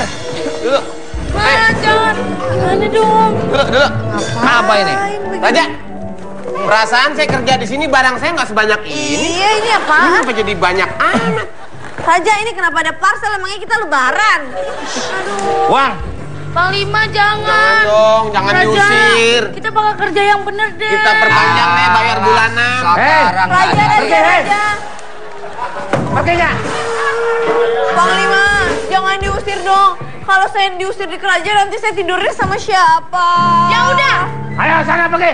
Duduk. Mas, jangan. Gimana dong? Duduk, duduk. apa ini? Raja, perasaan saya kerja di sini barang saya nggak sebanyak ini. Iya ini apa? Ini kenapa jadi banyak amat? Raja ini kenapa ada parcel emangnya kita lebaran? Buang. Panglima Jangan jangan. dong, jangan Raja, diusir. Kita bakal kerja yang bener deh. Kita perpanjang deh bayar bulanan. Sekarang Raja, nggak Raja, ada. Raja. Pergi nggak? Panglima, jangan diusir dong. Kalau saya diusir di kerajaan nanti saya tidurnya sama siapa? Ya udah. Ayo sana pergi.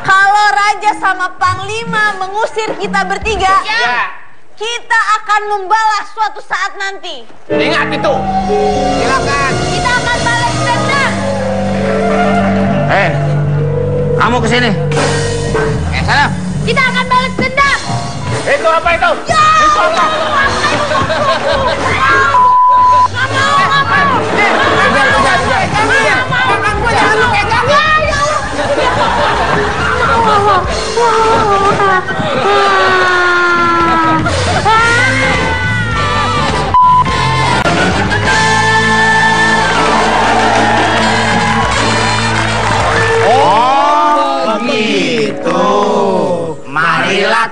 Kalau Raja sama Panglima mengusir kita bertiga, Ya, kita akan membalas suatu saat nanti. ingat itu. Silakan. Kita akan balas dendam. Eh, kamu ke sini. Sana. Kita akan balas dendam. Itu apa itu? Itu apa? Nggak mau, nggak mau. Makan gue jangan lu pegang. Ya, ya Marilah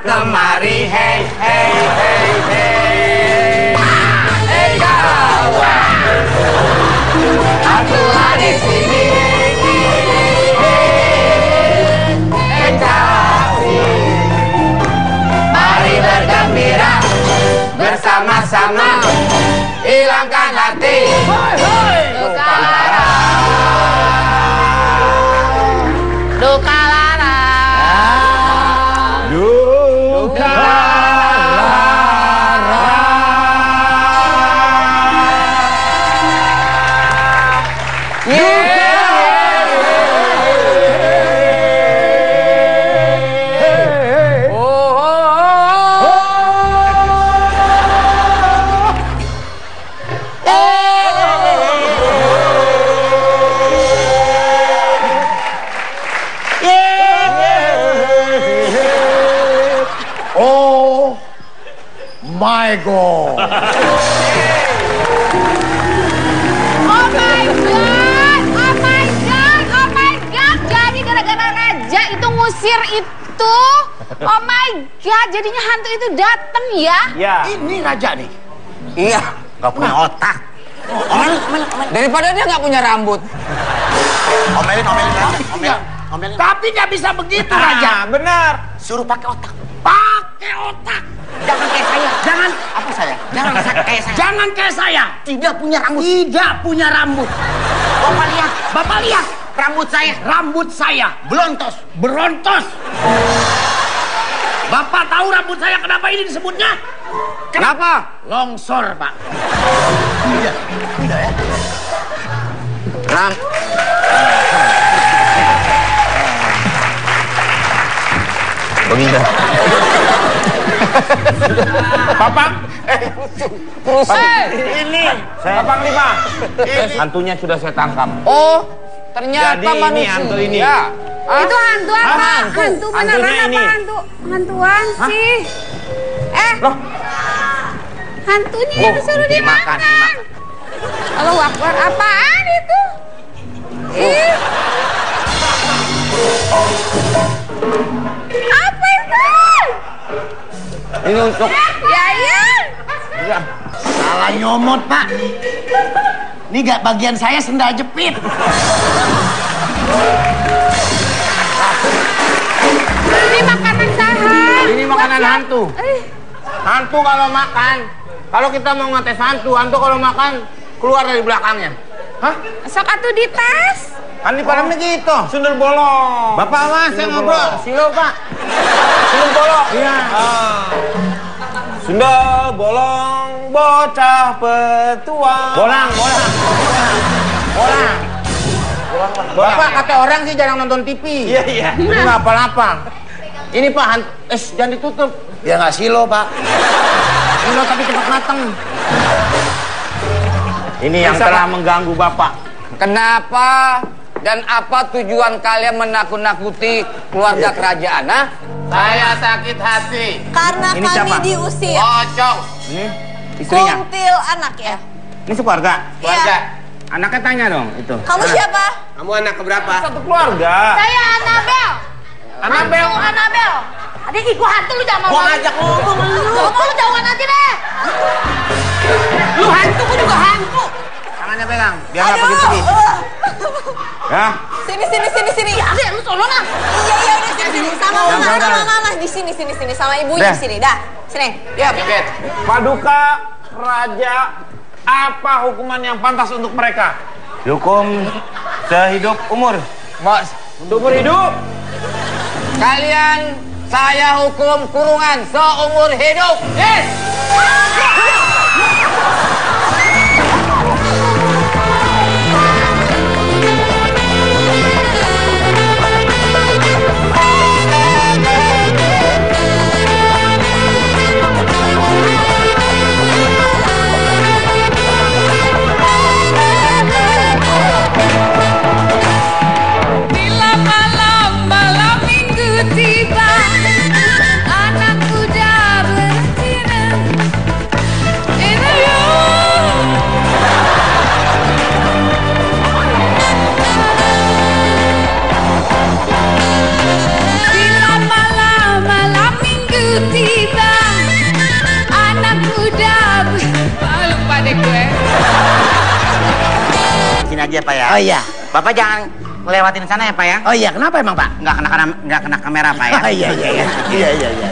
kemari, hei, hei, hei, hei. Hei kawan, akulah di sini. Bergembira bersama-sama, hilangkan hati. Duka lara. Duka raja itu. Oh my god, jadinya hantu itu datang ya. Ini raja nih. Iya, nggak punya otak. Omelin, omelin, omelin. Daripada dia nggak punya rambut. Omelin, omelin, omelin. omelin. omelin. Tapi nggak bisa begitu, Raja. benar. Suruh pakai otak. Pakai otak. Jangan kayak saya. Jangan. Apa saya? Jangan kayak saya. Jangan kayak saya. Tidak punya rambut. Tidak punya rambut. Bapak lihat. Bapak lihat. Rambut saya. Rambut saya. Belontos. Berontos. Bapak tahu rambut saya kenapa ini disebutnya? Kenapa? Longsor, Pak. Ram. Baginda. Bapak, Ini. Pak Panglima. Ini. Hantunya sudah saya tangkap. Oh, ternyata Jadi ini manusia. hantu ini. Ah, Itu hantu apa? hantu. Hantu, beneran Hantunya apa ini. hantu? Hantuan sih. Eh. Hantunya Oh, itu suruh dimakan, dimakan. Kalau wakbar apaan itu? Ih. Apa itu? Ini untuk Ya ya. Salah nyomot, Pak. Ini gak bagian saya sendal jepit. Ini makanan saha. ini makanan hantu. Eh, Hantu kalau makan, kalau kita mau ngetes hantu, hantu kalau makan keluar dari belakangnya. Hah? sok atuh dites. Kan di filmnya gitu. Sundel bolong. Bapak mas, saya Sundel ngobrol. bolong. Silo pak. Sundel bolong. Iya. Ah. Sundel bolong, bocah petualang. Bolang, bolang. Bolang. Bapak kata orang sih jarang nonton TV. Iya, iya. Ini apa-apa. Ini pak, han- eh jangan ditutup. Ya nggak silo, Pak. Ini tapi cepat matang. Ini yang telah mengganggu bapak. Kenapa dan apa tujuan kalian menakut-nakuti keluarga kerajaan? Nah, Saya sakit hati. Karena Ini kami siapa? diusir. Kocok. Ini istrinya. Kuntil anak ya. Ini sekeluarga. Iya. Anaknya tanya dong itu. Kamu siapa? Kamu anak keberapa? Satu keluarga. Saya Anabel. Anabel. Hantu Anabel. Adik gua hantu lu jangan mau. Gua ngajak ngomong lu. Ngomong lu jauhan aja deh. Lu hantu, gua juga hantu. Tangannya pegang, biar nggak pergi-pergi. Ya. Sini sini sini sini. Ya, deh, lu sono nah. Iya iya udah sini sini sama Udah, mama udah, sama mama di sini sini sini sama ibunya di sini. Dah. Sini. ya Piket. Paduka Raja, apa hukuman yang pantas untuk mereka? Hukum sehidup umur. Mas, Seumur hidup. kalian saya hukum kurungan seumur hidup. Yes. Sini aja Pak ya. Oh iya. Bapak jangan lewatin sana ya Pak ya. Oh iya, kenapa emang, Pak? Nggak kena, kena nggak kena kamera Pak ya. Oh iya, iya, iya. Iya, iya, iya.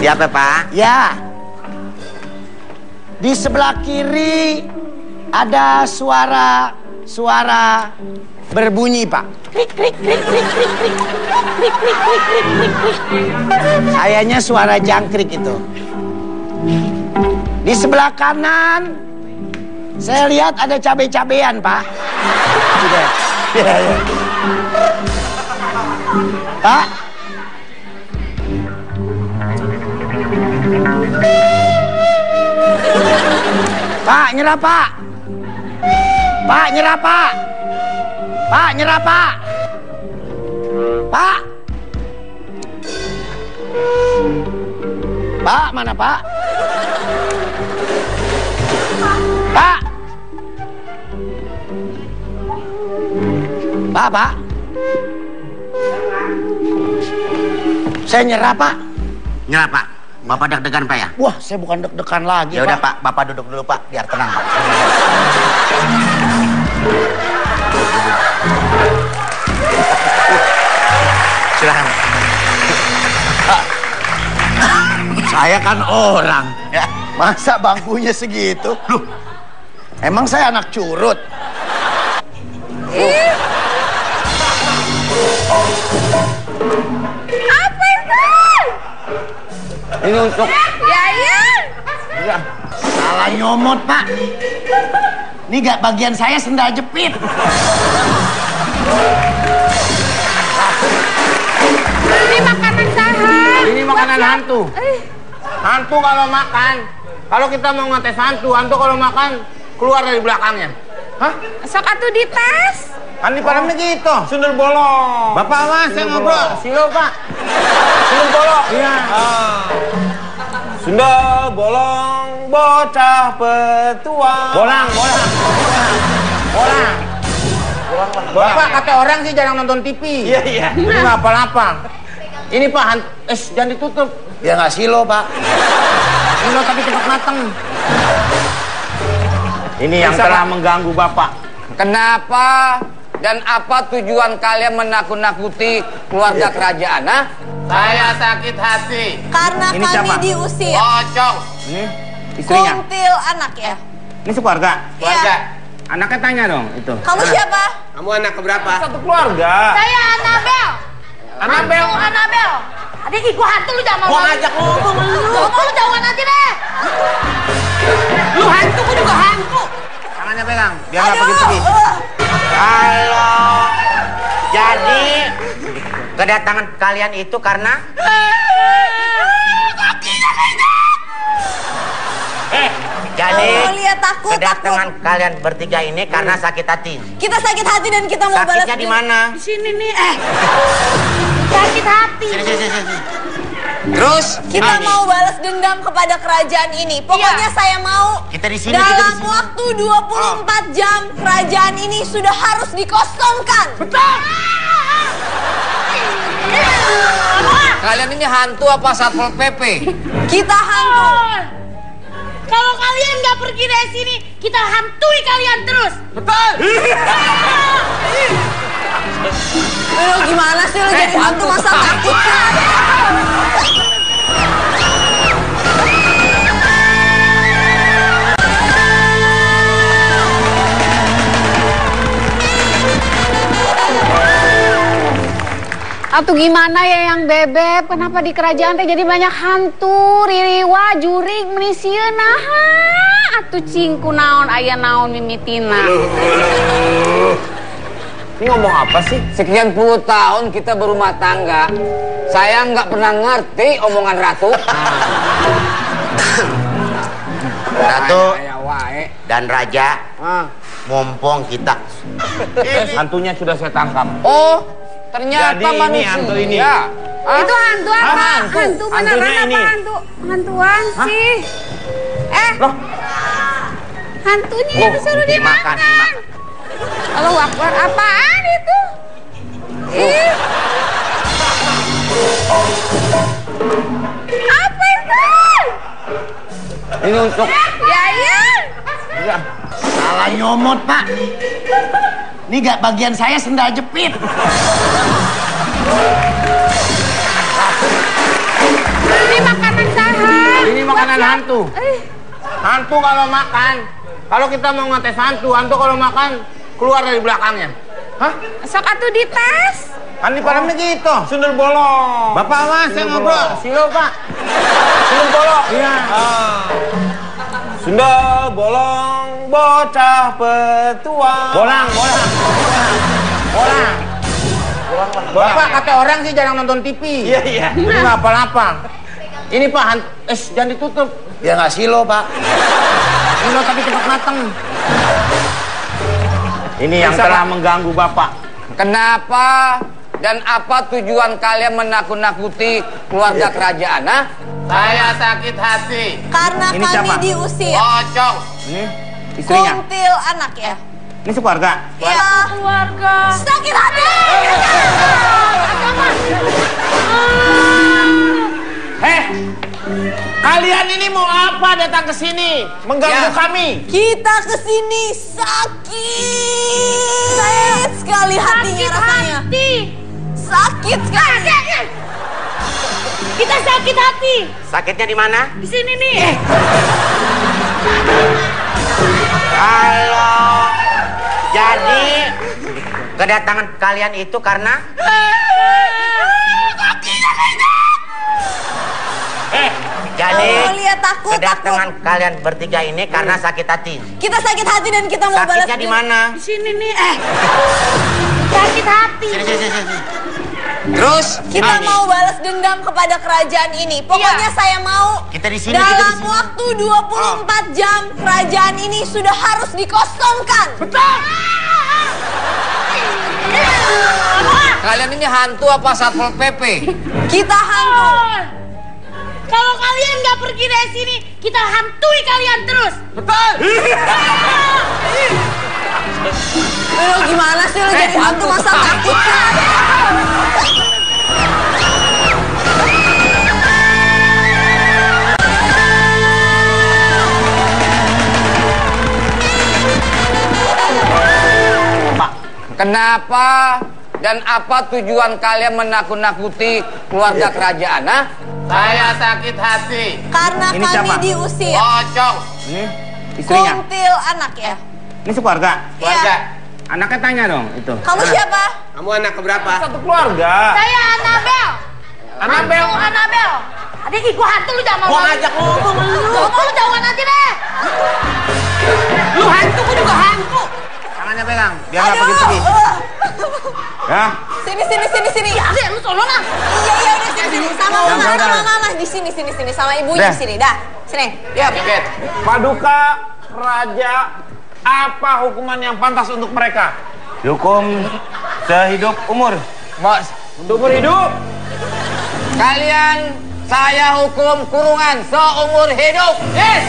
Siap ya Pak. Ya. Di sebelah kiri ada suara suara berbunyi, Pak. Kayaknya suara jangkrik itu. Di sebelah kanan saya lihat ada cabai-cabean, Pak. Ya. Pak, Pak, nyerah, Pak. Pak, nyerah, Pak. Pak, nyerah, Pak. Pak. Pak, mana, Pak? Pak. Pak, Pak. Saya nyerah, Pak. Nyerah Pak. Bapak deg-degan Pak ya. Wah, saya bukan deg-degan lagi, Ya udah Pak, Bapak duduk dulu Pak, biar tenang Pak. Saya kan orang. Ya. Masa bangkunya segitu? Loh, emang saya anak curut? Apa itu? Ini untuk Ya ya. Salah nyomot, Pak. Ini gak bagian saya sendal jepit. Ini makanan saha. Ini makanan hantu. Eh, Hantu kalau makan, kalau kita mau ngetes hantu, hantu kalau makan keluar dari belakangnya. Hah? sok atuh dites. Kan di filmnya gitu. Sundel bolong. Bapak mas, saya ngobrol. Silo pak. Sundel bolong. Iya. Ah. Sundel bolong bocah petualang. Bolang, bolang. Bolang. Bapak kata orang sih jarang nonton TV. Iya iya. Ini apa-apa. Ini pak, eh jangan ditutup. Ya nggak silo, Pak. Ini loh, tapi cepat matang. Ini yang telah mengganggu bapak. Kenapa dan apa tujuan kalian menakut-nakuti keluarga kerajaan, ha? Saya sakit hati. Karena Ini kami siapa? diusir. Kocok. Ini istrinya. Kuntil anak ya. Ini sekeluarga. Iya. Anaknya tanya dong itu. Kamu siapa? Kamu anak keberapa? Satu keluarga. Saya Anabel. Anabel. Hantu Anabel. Adik gua hantu lu jangan Gua mau. ngajak ngomong lu. Gua mau lu jauhan aja deh. Lu hantu, gua juga hantu. Tangannya pegang, biar nggak pergi-pergi. uh. Halo. Jadi kedatangan kalian itu karena Eh, jadi Oh, lihat takut, kedatangan kalian bertiga ini karena sakit hati. Kita sakit hati dan kita mau balas Sakitnya di mana? Di sini nih, eh. Sakit hati. Sini, sini, sini, sini. Terus Kita mau balas dendam kepada kerajaan ini. Pokoknya saya mau Kita di sini, kita di dalam sini. waktu 24 jam kerajaan ini sudah harus dikosongkan. Betul. Kalian ini hantu apa satpol pp? Kita hantu. Kalau kalian nggak pergi dari sini, kita hantui kalian terus. Lo gimana sih lo jadi hantu masa takut kan? Atau gimana ya yang bebek? Kenapa di kerajaan teh jadi banyak hantu, ririwa, jurig, menisieun naha? Atuh cingku naon aya naon mimitina. Ini ngomong apa sih? Sekian puluh tahun kita berumah tangga. Saya nggak pernah ngerti omongan ratu. Ratu Kayak wae. dan Raja, Ah. mumpung kita Hantunya sudah saya tangkap. Oh, ternyata Jadi ini manusia. hantu ini. Ah, Itu hantu apa? Hah? Hantu, Hantu. beneran Hantunya apa ini. hantu? Hantuan sih. Eh, Loh, hantunya Oh, disuruh dimakan, dimakan. Kalau wakbar apaan itu? Ih. Apa itu? ini untuk Ya, ya. Salah nyomot, Pak. Ini gak bagian saya sendal jepit. Ini makanan saha. ini makanan hantu. Eh, Hantu kalau makan, kalau kita mau ngetes hantu, hantu kalau makan keluar dari belakangnya. Hah? sok atuh dites. Kan di filmnya gitu. Sundel bolong. Bapak mas, saya ngobrol. Silo pak. Sundel bolong. Iya. Ah. Sundel bolong bocah petualang. Bolang, bolang. Bolang. Bapak kata orang sih jarang nonton TV. Iya iya. Ini apa-apa. Ini pak, han- eh jangan ditutup. Ya nggak silo, Pak. Ini loh, tapi cepat matang. Ini yang telah mengganggu bapak. Kenapa dan apa tujuan kalian menakut-nakuti keluarga kerajaan, ha? Saya sakit hati. Karena Ini kami siapa? diusir. Kocok. Ini istrinya. Kuntil anak ya. Ini sekeluarga. Iya. Keluarga. Sakit hati. Heh, kalian ini mau apa datang ke sini? Mengganggu Ya. kami? Kita ke sini sakit sekali hatinya rasanya. Hati. Sakit sekali. Kita sakit hati. sakitnya di mana? Di sini nih. Halo. Jadi kedatangan kalian itu karena Eh, Jadi Oh, lihat takut, kedatangan kalian bertiga ini karena sakit hati. Kita sakit hati dan kita mau balas Sakitnya di mana? Di sini nih, eh. Sakit hati. Sini sini sini. Terus Kita Ini. mau balas dendam kepada kerajaan ini. Pokoknya saya mau Kita di sini, kita di dalam sini. waktu 24 jam kerajaan ini sudah harus dikosongkan. Betul. Kalian ini hantu apa satpol pp? Kita hantu. Kalau kalian nggak pergi dari sini, kita hantui kalian terus. Lo gimana sih lo jadi hantu masa takut kan? Kenapa dan apa tujuan kalian menakut-nakuti keluarga kerajaan, ha? saya sakit hati. Karena Ini kami siapa? diusir. Pocong. Ini istrinya. Kuntil anak ya. Ini sekeluarga. Iya. Anaknya tanya dong itu. Kamu siapa? Kamu anak keberapa? Satu keluarga. Saya Anabel. Anabel. Anabel. Adik, gua hantu lu jangan mau. Gua ngajak ngomong lu. Ngomong lu jauhan aja deh. Lu hantu, gua juga hantu. Tangannya pegang. Biar nggak Aduh. pergi-pergi. Ya. Sini sini sini sini. Ya, lu sono lah. Iya iya udah sini sini sama mama sama mama di sini sini sini sama ibunya di sini. Dah. Sini. Ya, Paduka Raja, apa hukuman yang pantas untuk mereka? Hukum sehidup umur. Mas, Umur hidup. kalian saya hukum kurungan seumur hidup. Yes.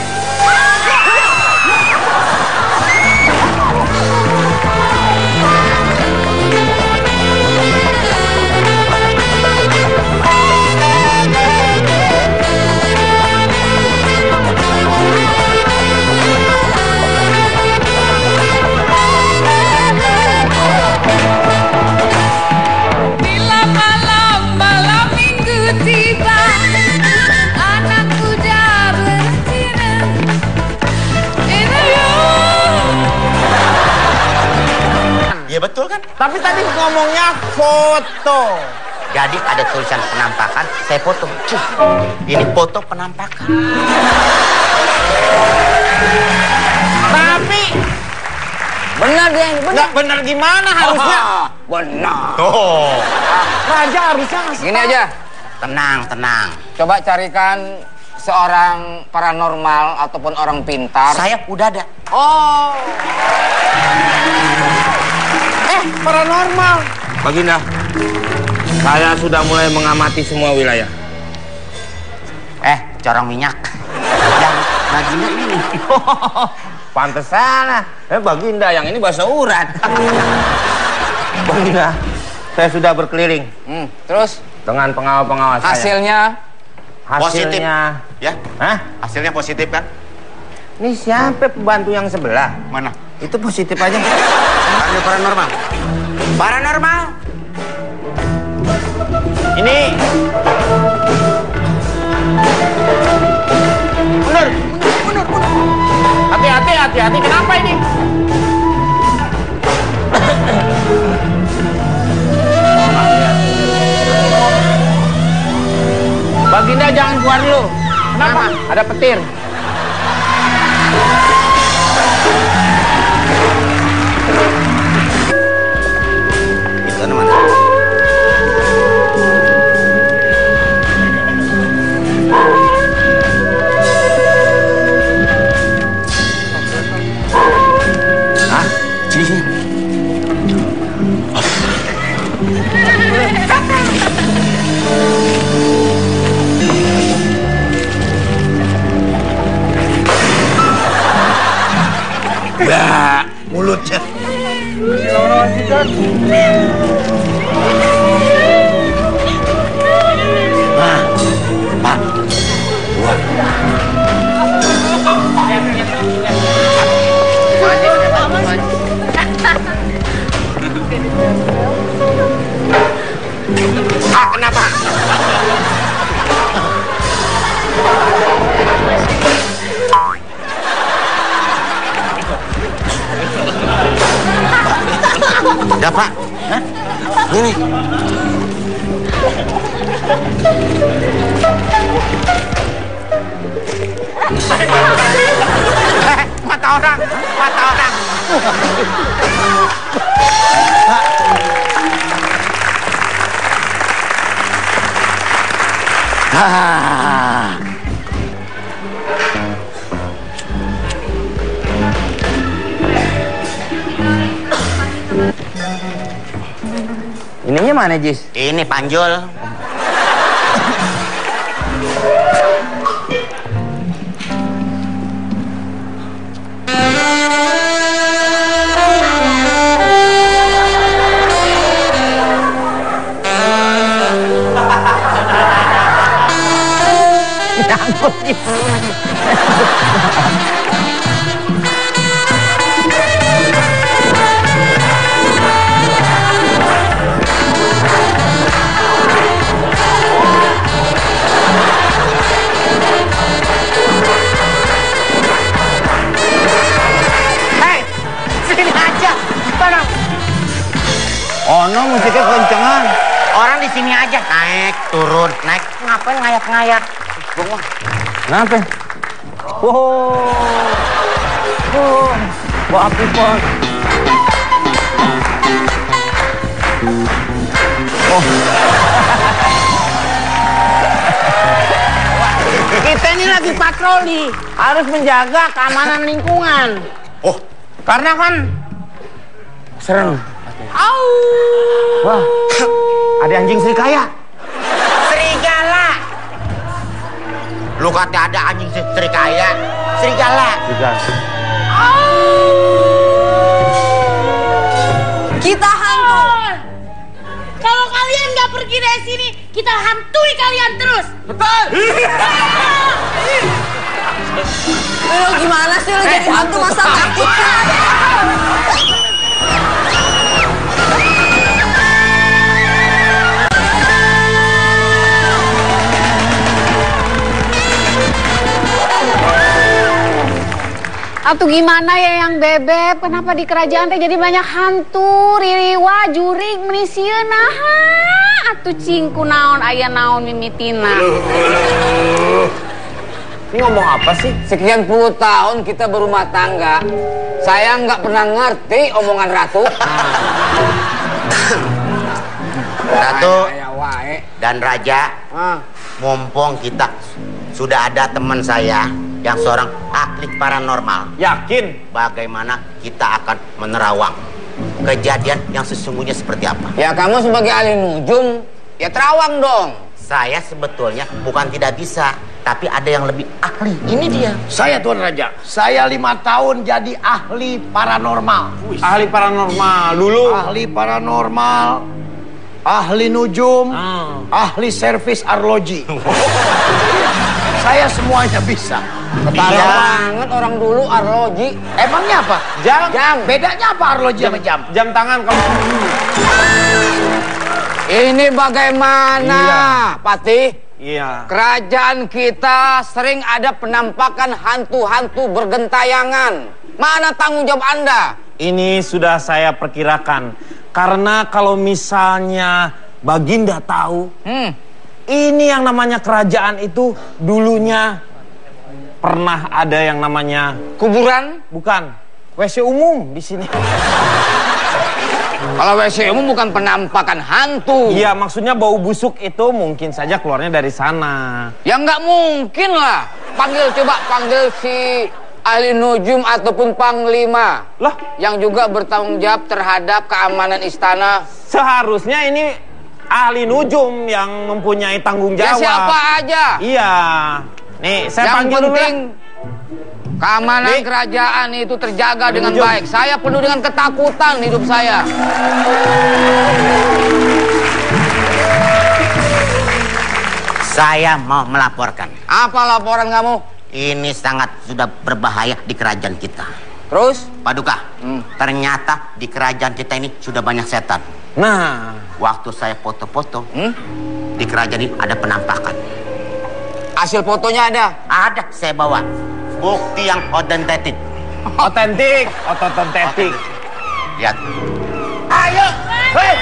Tiba Anak kuda bertina Iya betul kan? Tapi tadi ngomongnya foto. Jadi ada tulisan penampakan, saya foto. Cih, ini foto penampakan. Tapi Benar dia ini, benar. nggak benar gimana harusnya? Benar. Tuh. Raja harusnya ngasih Gini aja, Tenang, tenang. coba carikan seorang paranormal ataupun orang pintar. Saya udah ada. Oh, Eh, paranormal. Baginda. Saya sudah mulai mengamati semua wilayah. Eh, corong minyak. Dan baginda ini. Pantesan. Eh Baginda yang ini bahasa urat. Baginda, saya sudah berkeliling hmm, terus dengan pengawal-pengawal saya. hasilnya Positif. Hasilnya. Ya, Hah? hasilnya positif kan? Ini siapa pembantu yang sebelah? Mana? Itu positif aja. Ada paranormal. Paranormal. Ini mundur, mundur, mundur. Hati-hati, hati-hati. Kenapa ini? Baginda jangan keluar dulu. Kenapa? Ada petir. Ya, Ya, Pak. Hah? Ini. Eh, mata orang, mata orang. Ah. Ininya mana, Jis? Ini panjul. Hei, Oh, no, musiknya kencengan. Orang di sini aja naik, turun, naik. Ngapain ngayak-ngayak? Bungong. Kenapa? Wow. Wow. Wah, people. Kita ini lagi patroli, harus menjaga keamanan lingkungan. Oh, Karena kan serem. Wah, ada anjing serikaya. serigala. Lu kata ada anjing serigala, serigala. Kita hantu. Kalau kalian nggak pergi dari sini, kita hantui kalian terus. Lu gimana sih lu jadi hantu? Masa takut Atau gimana ya yang bebek? Kenapa di kerajaan teh jadi banyak hantu, ririwa, jurig, menisieun naha? Atuh cingku naon aya naon mimitina. Ini ngomong apa sih? Sekian puluh tahun kita berumah tangga. Saya nggak pernah ngerti omongan Ratu. Ratu dan Raja, Ah. mumpung kita sudah ada teman saya yang seorang ahli paranormal. Yakin? Bagaimana kita akan menerawang kejadian yang sesungguhnya seperti apa? Ya kamu sebagai ahli nujum, ya terawang dong. Saya sebetulnya bukan tidak bisa, tapi ada yang lebih ahli. Ini dia. Saya Tuan Raja, saya lima tahun jadi ahli paranormal. Ahli paranormal dulu. Ahli paranormal, ahli nujum, ahli servis arloji. saya semuanya bisa. Ketara Iya. banget orang dulu arloji. Emangnya apa? Jam. Jam. Bedanya apa arloji sama jam? Jam tangan kalau Ini bagaimana, Patih? Iya. Kerajaan kita sering ada penampakan hantu-hantu bergentayangan. Mana tanggung jawab Anda? Ini sudah saya perkirakan. Karena kalau misalnya Baginda tahu, Hmm. Ini yang namanya kerajaan itu dulunya pernah ada yang namanya Kuburan? bukan WC umum di sini. Kalau WC umum bukan penampakan hantu. Iya, maksudnya bau busuk itu mungkin saja keluarnya dari sana. Ya nggak mungkin lah. Panggil coba panggil si ahli nujum ataupun panglima Lah, yang juga bertanggung jawab terhadap keamanan istana. seharusnya ini ahli nujum yang mempunyai tanggung Ya jawab. siapa aja. Iya. Nih, saya yang panggil dulu penting keamanan Dik. kerajaan itu terjaga dengan Nujum. baik. Saya penuh dengan ketakutan hidup saya. Saya mau melaporkan. Apa laporan kamu? Ini sangat sudah berbahaya di kerajaan kita. Terus? Paduka, Hmm. ternyata di kerajaan kita ini sudah banyak setan. Nah, Waktu saya foto-foto, Hmm? di kerajaan ini ada penampakan. Hasil fotonya ada. Ada saya bawa. Bukti yang otentik. otentik, otentik. Lihat. Ayo. Hei.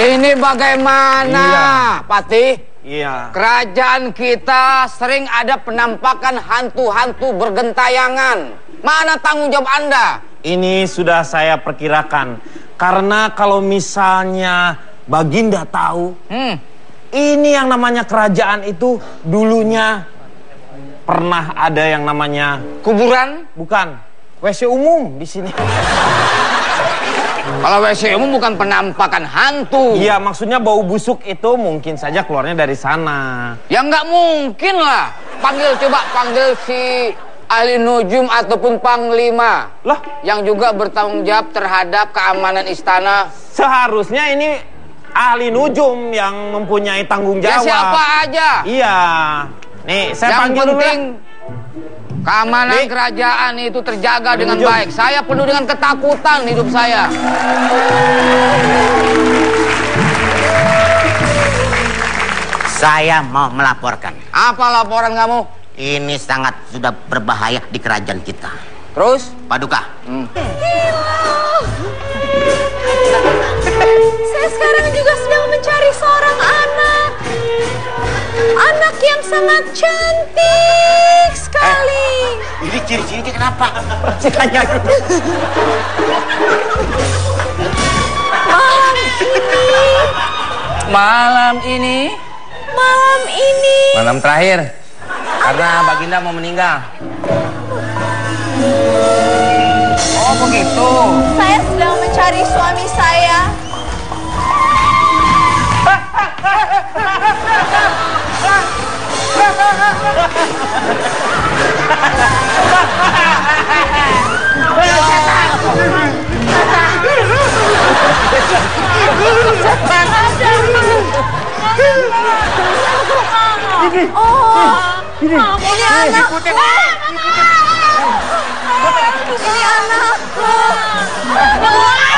Jadi bagaimana, Iya. Patih? Iya. Kerajaan kita sering ada penampakan hantu-hantu bergentayangan. Mana tanggung jawab Anda? Ini sudah saya perkirakan. Karena kalau misalnya Baginda tahu, Hmm. ini yang namanya kerajaan itu dulunya pernah ada yang namanya Kuburan? bukan WC umum di sini. Kalau WC umum bukan penampakan hantu. Iya, maksudnya bau busuk itu mungkin saja keluarnya dari sana. Ya nggak mungkin lah. Panggil coba panggil si ahli nujum ataupun panglima Lah, yang juga bertanggung jawab terhadap keamanan istana. seharusnya ini ahli nujum yang mempunyai tanggung Ya jawab. siapa aja. Iya. Nih, saya yang panggil dulu penting keamanan Dik. kerajaan itu terjaga dengan Nujum. baik. Saya penuh dengan ketakutan hidup saya. Saya mau melaporkan. Apa laporan kamu? Ini sangat sudah berbahaya di kerajaan kita. Terus? Paduka, Saya sekarang juga sedang mencari seorang anak. Anak yang sangat cantik sekali. ini ciri-cirinya kenapa? Malam ini, Malam ini malam ini. Malam terakhir. Karena Baginda mau meninggal. Oh begitu. Saya sedang mencari suami saya. 이리 아, 머리 하나 이리 하나 이리 하나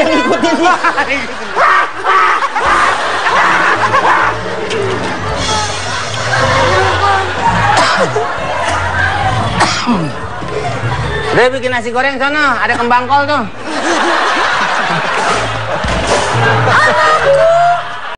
Ada yang ngikutin Udah bikin nasi goreng sana, ada kembang kol tuh. Anakku.